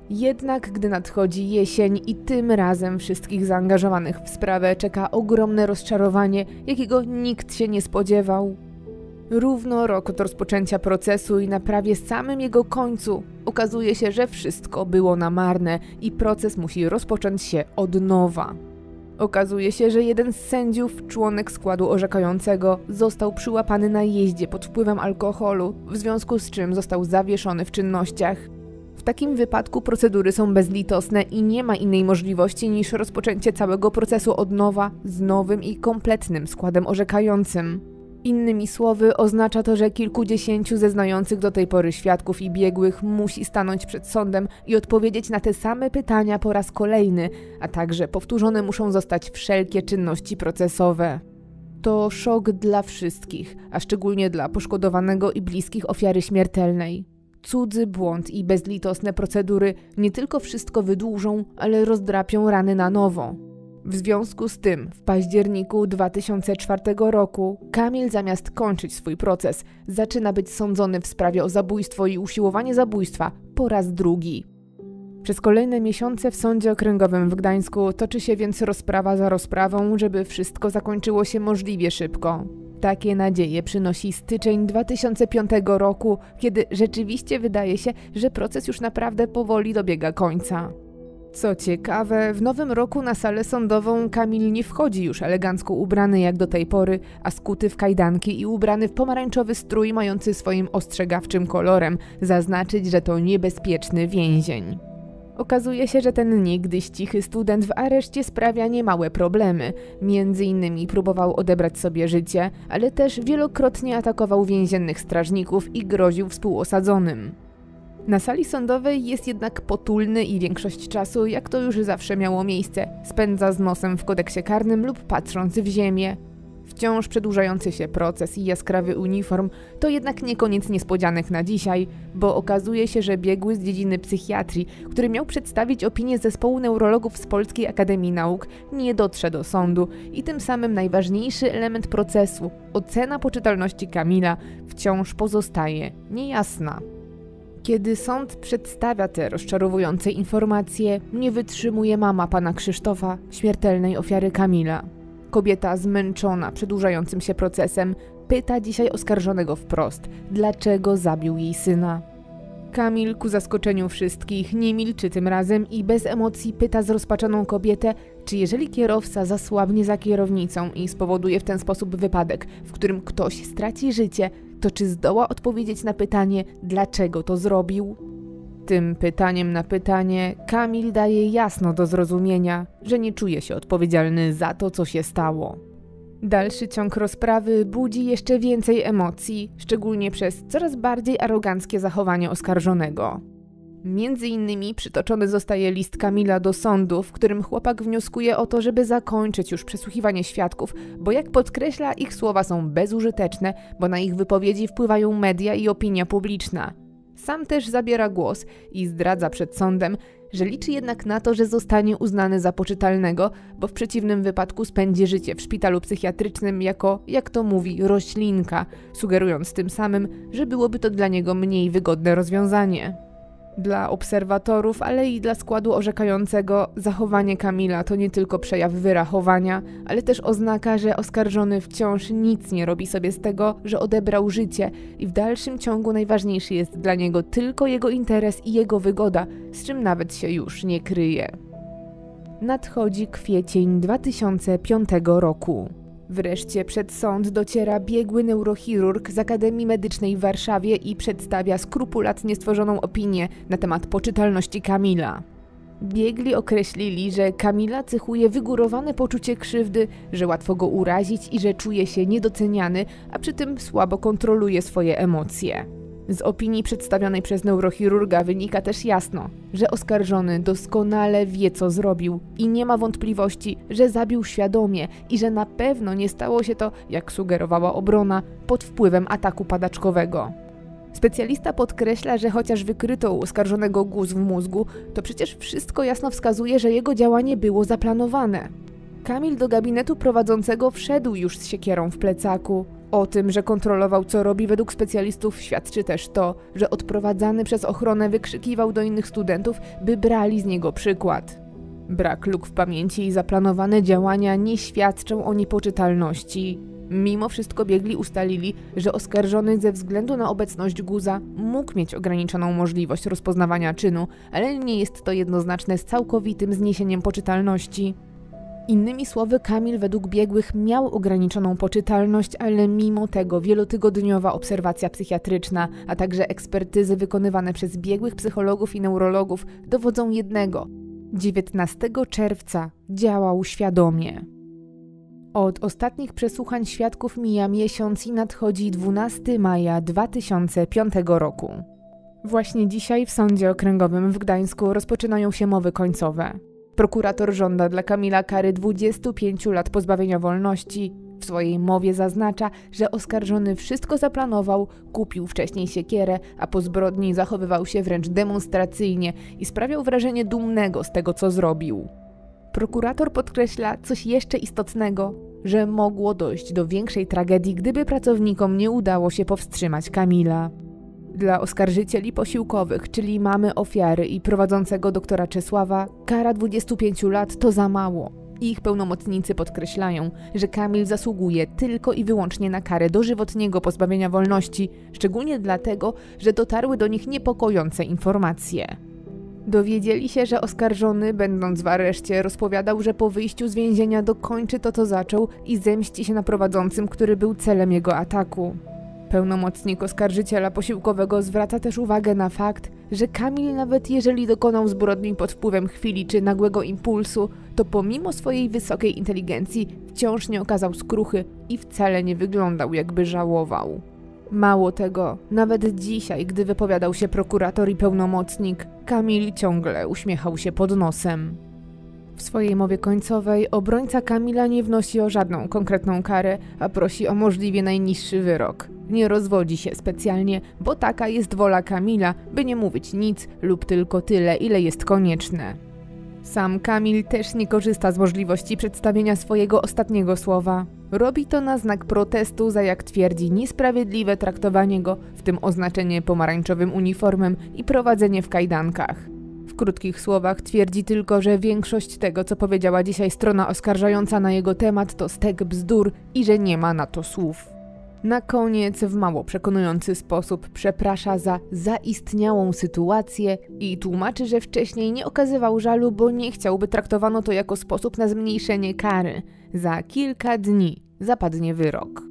A: Jednak gdy nadchodzi jesień i tym razem wszystkich zaangażowanych w sprawę czeka ogromne rozczarowanie, jakiego nikt się nie spodziewał. Równo rok od rozpoczęcia procesu i na prawie samym jego końcu okazuje się, że wszystko było na marne i proces musi rozpocząć się od nowa. Okazuje się, że jeden z sędziów, członek składu orzekającego, został przyłapany na jeździe pod wpływem alkoholu, w związku z czym został zawieszony w czynnościach. W takim wypadku procedury są bezlitosne i nie ma innej możliwości niż rozpoczęcie całego procesu od nowa z nowym i kompletnym składem orzekającym. Innymi słowy, oznacza to, że kilkudziesięciu zeznających do tej pory świadków i biegłych musi stanąć przed sądem i odpowiedzieć na te same pytania po raz kolejny, a także powtórzone muszą zostać wszelkie czynności procesowe. To szok dla wszystkich, a szczególnie dla poszkodowanego i bliskich ofiary śmiertelnej. Cudzy błąd i bezlitosne procedury nie tylko wszystko wydłużą, ale rozdrapią rany na nowo. W związku z tym, w październiku 2004 roku, Kamil zamiast kończyć swój proces, zaczyna być sądzony w sprawie o zabójstwo i usiłowanie zabójstwa po raz drugi. Przez kolejne miesiące w Sądzie Okręgowym w Gdańsku toczy się więc rozprawa za rozprawą, żeby wszystko zakończyło się możliwie szybko. Takie nadzieje przynosi styczeń 2005 roku, kiedy rzeczywiście wydaje się, że proces już naprawdę powoli dobiega końca. Co ciekawe, w nowym roku na salę sądową Kamil nie wchodzi już elegancko ubrany jak do tej pory, a skuty w kajdanki i ubrany w pomarańczowy strój mający swoim ostrzegawczym kolorem, zaznaczyć, że to niebezpieczny więzień. Okazuje się, że ten niegdyś cichy student w areszcie sprawia niemałe problemy. Między innymi próbował odebrać sobie życie, ale też wielokrotnie atakował więziennych strażników i groził współosadzonym. Na sali sądowej jest jednak potulny i większość czasu, jak to już zawsze miało miejsce, spędza z nosem w kodeksie karnym lub patrząc w ziemię. Wciąż przedłużający się proces i jaskrawy uniform to jednak nie koniec niespodzianek na dzisiaj, bo okazuje się, że biegły z dziedziny psychiatrii, który miał przedstawić opinię zespołu neurologów z Polskiej Akademii Nauk, nie dotrze do sądu i tym samym najważniejszy element procesu, ocena poczytalności Kamila, wciąż pozostaje niejasna. Kiedy sąd przedstawia te rozczarowujące informacje, nie wytrzymuje mama pana Krzysztofa, śmiertelnej ofiary Kamila. Kobieta zmęczona przedłużającym się procesem pyta dzisiaj oskarżonego wprost, dlaczego zabił jej syna. Kamil, ku zaskoczeniu wszystkich, nie milczy tym razem i bez emocji pyta zrozpaczoną kobietę, czy jeżeli kierowca zasłabnie za kierownicą i spowoduje w ten sposób wypadek, w którym ktoś straci życie, to czy zdoła odpowiedzieć na pytanie, dlaczego to zrobił? Tym pytaniem na pytanie Kamil daje jasno do zrozumienia, że nie czuje się odpowiedzialny za to, co się stało. Dalszy ciąg rozprawy budzi jeszcze więcej emocji, szczególnie przez coraz bardziej aroganckie zachowanie oskarżonego. Między innymi przytoczony zostaje list Kamila do sądu, w którym chłopak wnioskuje o to, żeby zakończyć już przesłuchiwanie świadków, bo jak podkreśla, ich słowa są bezużyteczne, bo na ich wypowiedzi wpływają media i opinia publiczna. Sam też zabiera głos i zdradza przed sądem, że liczy jednak na to, że zostanie uznany za poczytalnego, bo w przeciwnym wypadku spędzi życie w szpitalu psychiatrycznym jako, jak to mówi, roślinka, sugerując tym samym, że byłoby to dla niego mniej wygodne rozwiązanie. Dla obserwatorów, ale i dla składu orzekającego, zachowanie Kamila to nie tylko przejaw wyrachowania, ale też oznaka, że oskarżony wciąż nic nie robi sobie z tego, że odebrał życie i w dalszym ciągu najważniejszy jest dla niego tylko jego interes i jego wygoda, z czym nawet się już nie kryje. Nadchodzi kwiecień 2005 roku. Wreszcie przed sąd dociera biegły neurochirurg z Akademii Medycznej w Warszawie i przedstawia skrupulatnie stworzoną opinię na temat poczytalności Kamila. Biegli określili, że Kamila cechuje wygórowane poczucie krzywdy, że łatwo go urazić i że czuje się niedoceniany, a przy tym słabo kontroluje swoje emocje. Z opinii przedstawionej przez neurochirurga wynika też jasno, że oskarżony doskonale wie, co zrobił i nie ma wątpliwości, że zabił świadomie i że na pewno nie stało się to, jak sugerowała obrona, pod wpływem ataku padaczkowego. Specjalista podkreśla, że chociaż wykryto u oskarżonego guz w mózgu, to przecież wszystko jasno wskazuje, że jego działanie było zaplanowane. Kamil do gabinetu prowadzącego wszedł już z siekierą w plecaku. O tym, że kontrolował co robi według specjalistów świadczy też to, że odprowadzany przez ochronę wykrzykiwał do innych studentów, by brali z niego przykład. Brak luk w pamięci i zaplanowane działania nie świadczą o niepoczytalności. Mimo wszystko biegli ustalili, że oskarżony ze względu na obecność guza mógł mieć ograniczoną możliwość rozpoznawania czynu, ale nie jest to jednoznaczne z całkowitym zniesieniem poczytalności. Innymi słowy, Kamil według biegłych miał ograniczoną poczytalność, ale mimo tego wielotygodniowa obserwacja psychiatryczna, a także ekspertyzy wykonywane przez biegłych psychologów i neurologów dowodzą jednego. 19 czerwca działał świadomie. Od ostatnich przesłuchań świadków mija miesiąc i nadchodzi 12 maja 2005 roku. Właśnie dzisiaj w Sądzie Okręgowym w Gdańsku rozpoczynają się mowy końcowe. Prokurator żąda dla Kamila kary 25 lat pozbawienia wolności. W swojej mowie zaznacza, że oskarżony wszystko zaplanował, kupił wcześniej siekierę, a po zbrodni zachowywał się wręcz demonstracyjnie i sprawiał wrażenie dumnego z tego, co zrobił. Prokurator podkreśla coś jeszcze istotnego, że mogło dojść do większej tragedii, gdyby pracownikom nie udało się powstrzymać Kamila. Dla oskarżycieli posiłkowych, czyli mamy ofiary i prowadzącego doktora Czesława, kara 25 lat to za mało. Ich pełnomocnicy podkreślają, że Kamil zasługuje tylko i wyłącznie na karę dożywotniego pozbawienia wolności, szczególnie dlatego, że dotarły do nich niepokojące informacje. Dowiedzieli się, że oskarżony, będąc w areszcie, rozpowiadał, że po wyjściu z więzienia dokończy to, co zaczął i zemści się na prowadzącym, który był celem jego ataku. Pełnomocnik oskarżyciela posiłkowego zwraca też uwagę na fakt, że Kamil nawet jeżeli dokonał zbrodni pod wpływem chwili czy nagłego impulsu, to pomimo swojej wysokiej inteligencji wciąż nie okazał skruchy i wcale nie wyglądał jakby żałował. Mało tego, nawet dzisiaj, gdy wypowiadał się prokurator i pełnomocnik, Kamil ciągle uśmiechał się pod nosem. W swojej mowie końcowej obrońca Kamila nie wnosi o żadną konkretną karę, a prosi o możliwie najniższy wyrok. Nie rozwodzi się specjalnie, bo taka jest wola Kamila, by nie mówić nic lub tylko tyle, ile jest konieczne. Sam Kamil też nie korzysta z możliwości przedstawienia swojego ostatniego słowa. Robi to na znak protestu za, jak twierdzi, niesprawiedliwe traktowanie go, w tym oznaczenie pomarańczowym uniformem i prowadzenie w kajdankach. W krótkich słowach twierdzi tylko, że większość tego, co powiedziała dzisiaj strona oskarżająca na jego temat, to stek bzdur i że nie ma na to słów. Na koniec w mało przekonujący sposób przeprasza za zaistniałą sytuację i tłumaczy, że wcześniej nie okazywał żalu, bo nie chciał, by traktowano to jako sposób na zmniejszenie kary. Za kilka dni zapadnie wyrok.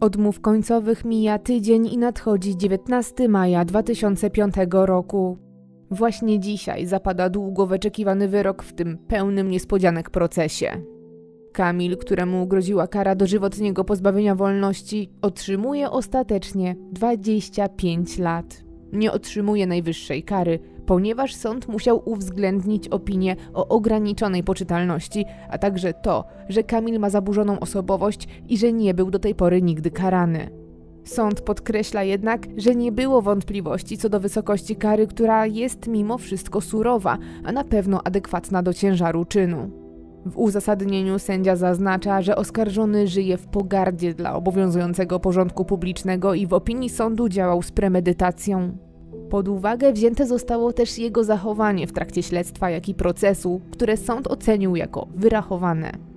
A: Odmów końcowych mija tydzień i nadchodzi 19 maja 2005 roku. Właśnie dzisiaj zapada długo wyczekiwany wyrok w tym pełnym niespodzianek procesie. Kamil, któremu groziła kara dożywotniego pozbawienia wolności, otrzymuje ostatecznie 25 lat. Nie otrzymuje najwyższej kary, ponieważ sąd musiał uwzględnić opinię o ograniczonej poczytalności, a także to, że Kamil ma zaburzoną osobowość i że nie był do tej pory nigdy karany. Sąd podkreśla jednak, że nie było wątpliwości co do wysokości kary, która jest mimo wszystko surowa, a na pewno adekwatna do ciężaru czynu. W uzasadnieniu sędzia zaznacza, że oskarżony żyje w pogardzie dla obowiązującego porządku publicznego i w opinii sądu działał z premedytacją. Pod uwagę wzięte zostało też jego zachowanie w trakcie śledztwa, jak i procesu, które sąd ocenił jako wyrachowane.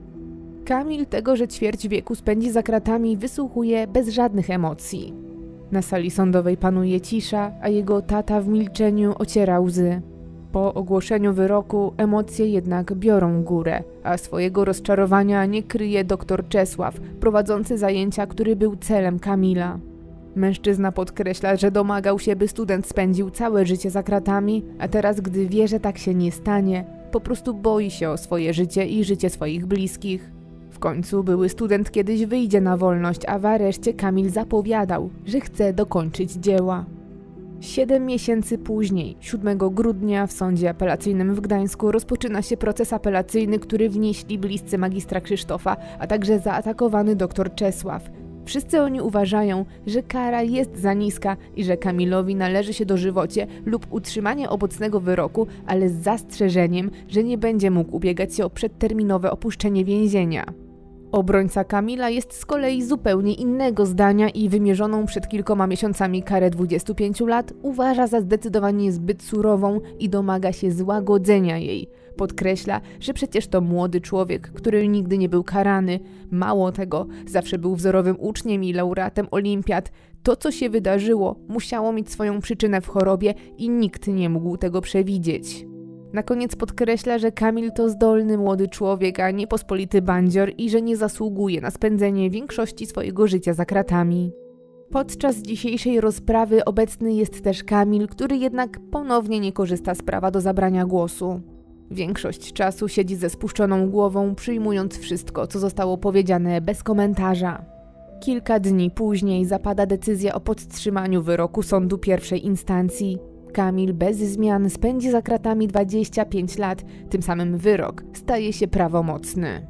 A: Kamil tego, że ćwierć wieku spędzi za kratami, wysłuchuje bez żadnych emocji. Na sali sądowej panuje cisza, a jego tata w milczeniu ociera łzy. Po ogłoszeniu wyroku emocje jednak biorą górę, a swojego rozczarowania nie kryje dr Czesław, prowadzący zajęcia, który był celem Kamila. Mężczyzna podkreśla, że domagał się, by student spędził całe życie za kratami, a teraz, gdy wie, że tak się nie stanie, po prostu boi się o swoje życie i życie swoich bliskich. W końcu były student kiedyś wyjdzie na wolność, a w areszcie Kamil zapowiadał, że chce dokończyć dzieła. Siedem miesięcy później, 7 grudnia, w sądzie apelacyjnym w Gdańsku rozpoczyna się proces apelacyjny, który wnieśli bliscy magistra Krzysztofa, a także zaatakowany dr Czesław. Wszyscy oni uważają, że kara jest za niska i że Kamilowi należy się dożywocie lub utrzymanie obecnego wyroku, ale z zastrzeżeniem, że nie będzie mógł ubiegać się o przedterminowe opuszczenie więzienia. Obrońca Kamila jest z kolei zupełnie innego zdania i wymierzoną przed kilkoma miesiącami karę 25 lat uważa za zdecydowanie zbyt surową i domaga się złagodzenia jej. Podkreśla, że przecież to młody człowiek, który nigdy nie był karany. Mało tego, zawsze był wzorowym uczniem i laureatem olimpiad. To, co się wydarzyło, musiało mieć swoją przyczynę w chorobie i nikt nie mógł tego przewidzieć. Na koniec podkreśla, że Kamil to zdolny młody człowiek, a nie pospolity bandzior i że nie zasługuje na spędzenie większości swojego życia za kratami. Podczas dzisiejszej rozprawy obecny jest też Kamil, który jednak ponownie nie korzysta z prawa do zabrania głosu. Większość czasu siedzi ze spuszczoną głową, przyjmując wszystko, co zostało powiedziane bez komentarza. Kilka dni później zapada decyzja o podtrzymaniu wyroku sądu pierwszej instancji. Kamil bez zmian spędzi za kratami 25 lat, tym samym wyrok staje się prawomocny.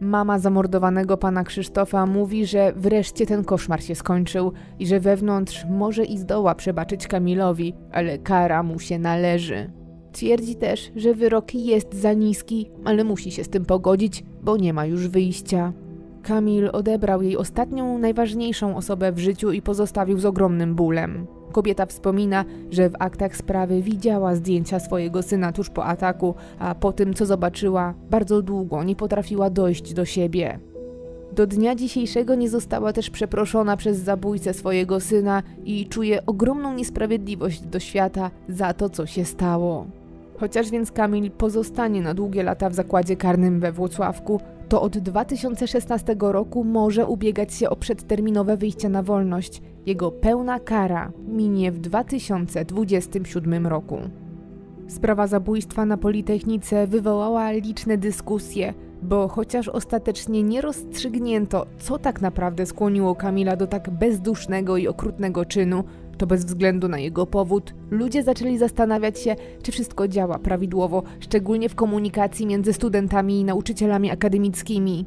A: Mama zamordowanego pana Krzysztofa mówi, że wreszcie ten koszmar się skończył i że wewnątrz może i zdoła przebaczyć Kamilowi, ale kara mu się należy. Twierdzi też, że wyrok jest za niski, ale musi się z tym pogodzić, bo nie ma już wyjścia. Kamil odebrał jej ostatnią, najważniejszą osobę w życiu i pozostawił z ogromnym bólem. Kobieta wspomina, że w aktach sprawy widziała zdjęcia swojego syna tuż po ataku, a po tym, co zobaczyła, bardzo długo nie potrafiła dojść do siebie. Do dnia dzisiejszego nie została też przeproszona przez zabójcę swojego syna i czuje ogromną niesprawiedliwość do świata za to, co się stało. Chociaż więc Kamil pozostanie na długie lata w zakładzie karnym we Włocławku, to od 2016 roku może ubiegać się o przedterminowe wyjście na wolność. Jego pełna kara minie w 2027 roku. Sprawa zabójstwa na Politechnice wywołała liczne dyskusje, bo chociaż ostatecznie nie rozstrzygnięto, co tak naprawdę skłoniło Kamila do tak bezdusznego i okrutnego czynu, to bez względu na jego powód, ludzie zaczęli zastanawiać się, czy wszystko działa prawidłowo, szczególnie w komunikacji między studentami i nauczycielami akademickimi.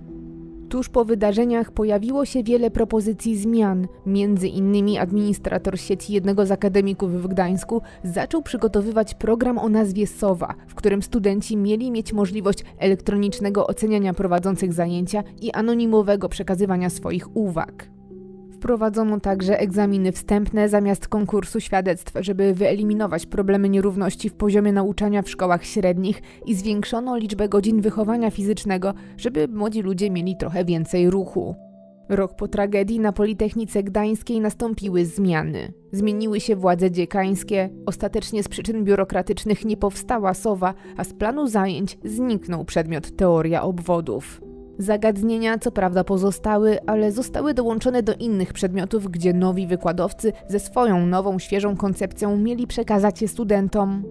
A: Tuż po wydarzeniach pojawiło się wiele propozycji zmian. Między innymi administrator sieci jednego z akademików w Gdańsku zaczął przygotowywać program o nazwie SOWA, w którym studenci mieli mieć możliwość elektronicznego oceniania prowadzących zajęcia i anonimowego przekazywania swoich uwag. Wprowadzono także egzaminy wstępne zamiast konkursu świadectw, żeby wyeliminować problemy nierówności w poziomie nauczania w szkołach średnich i zwiększono liczbę godzin wychowania fizycznego, żeby młodzi ludzie mieli trochę więcej ruchu. Rok po tragedii na Politechnice Gdańskiej nastąpiły zmiany. Zmieniły się władze dziekańskie, ostatecznie z przyczyn biurokratycznych nie powstała SOWA, a z planu zajęć zniknął przedmiot teoria obwodów. Zagadnienia co prawda pozostały, ale zostały dołączone do innych przedmiotów, gdzie nowi wykładowcy ze swoją nową, świeżą koncepcją mieli przekazać je studentom.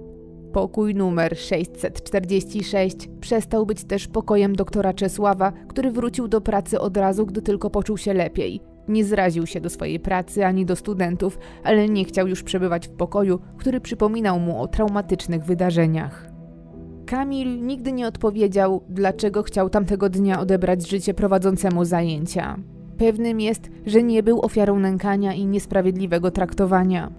A: Pokój numer 646 przestał być też pokojem doktora Czesława, który wrócił do pracy od razu, gdy tylko poczuł się lepiej. Nie zraził się do swojej pracy ani do studentów, ale nie chciał już przebywać w pokoju, który przypominał mu o traumatycznych wydarzeniach. Kamil nigdy nie odpowiedział, dlaczego chciał tamtego dnia odebrać życie prowadzącemu zajęcia. Pewnym jest, że nie był ofiarą nękania i niesprawiedliwego traktowania.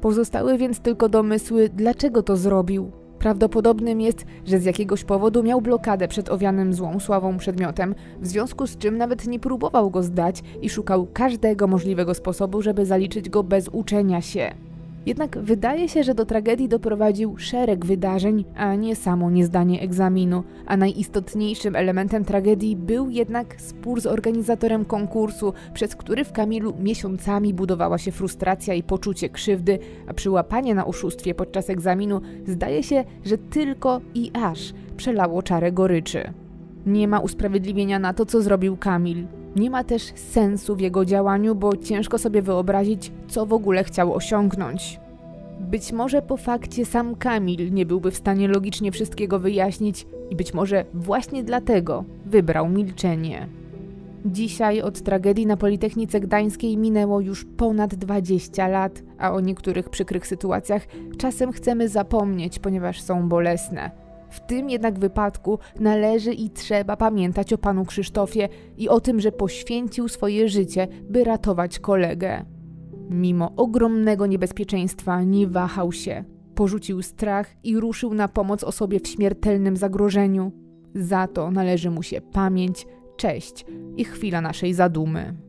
A: Pozostały więc tylko domysły, dlaczego to zrobił. Prawdopodobnym jest, że z jakiegoś powodu miał blokadę przed owianym złą sławą przedmiotem, w związku z czym nawet nie próbował go zdać i szukał każdego możliwego sposobu, żeby zaliczyć go bez uczenia się. Jednak wydaje się, że do tragedii doprowadził szereg wydarzeń, a nie samo niezdanie egzaminu. A najistotniejszym elementem tragedii był jednak spór z organizatorem konkursu, przez który w Kamilu miesiącami budowała się frustracja i poczucie krzywdy, a przyłapanie na oszustwie podczas egzaminu zdaje się, że tylko i aż przelało czarę goryczy. Nie ma usprawiedliwienia na to, co zrobił Kamil. Nie ma też sensu w jego działaniu, bo ciężko sobie wyobrazić, co w ogóle chciał osiągnąć. Być może po fakcie sam Kamil nie byłby w stanie logicznie wszystkiego wyjaśnić i być może właśnie dlatego wybrał milczenie. Dzisiaj od tragedii na Politechnice Gdańskiej minęło już ponad 20 lat, a o niektórych przykrych sytuacjach czasem chcemy zapomnieć, ponieważ są bolesne. W tym jednak wypadku należy i trzeba pamiętać o panu Krzysztofie i o tym, że poświęcił swoje życie, by ratować kolegę. Mimo ogromnego niebezpieczeństwa nie wahał się. Porzucił strach i ruszył na pomoc osobie w śmiertelnym zagrożeniu. Za to należy mu się pamięć, cześć i chwila naszej zadumy.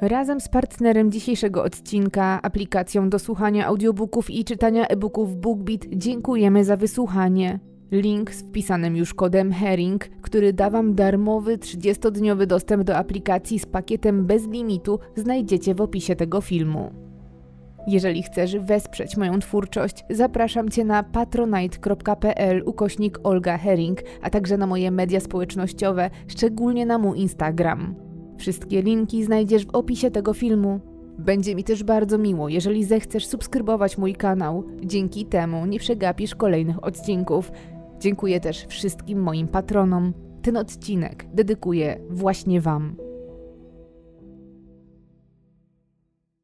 A: Razem z partnerem dzisiejszego odcinka, aplikacją do słuchania audiobooków i czytania e-booków BookBeat, dziękujemy za wysłuchanie. Link z wpisanym już kodem Herring, który da Wam darmowy 30-dniowy dostęp do aplikacji z pakietem bez limitu, znajdziecie w opisie tego filmu. Jeżeli chcesz wesprzeć moją twórczość, zapraszam Cię na patronite.pl ukośnik Olga Herring, a także na moje media społecznościowe, szczególnie na mój Instagram. Wszystkie linki znajdziesz w opisie tego filmu. Będzie mi też bardzo miło, jeżeli zechcesz subskrybować mój kanał. Dzięki temu nie przegapisz kolejnych odcinków. Dziękuję też wszystkim moim patronom. Ten odcinek dedykuję właśnie Wam.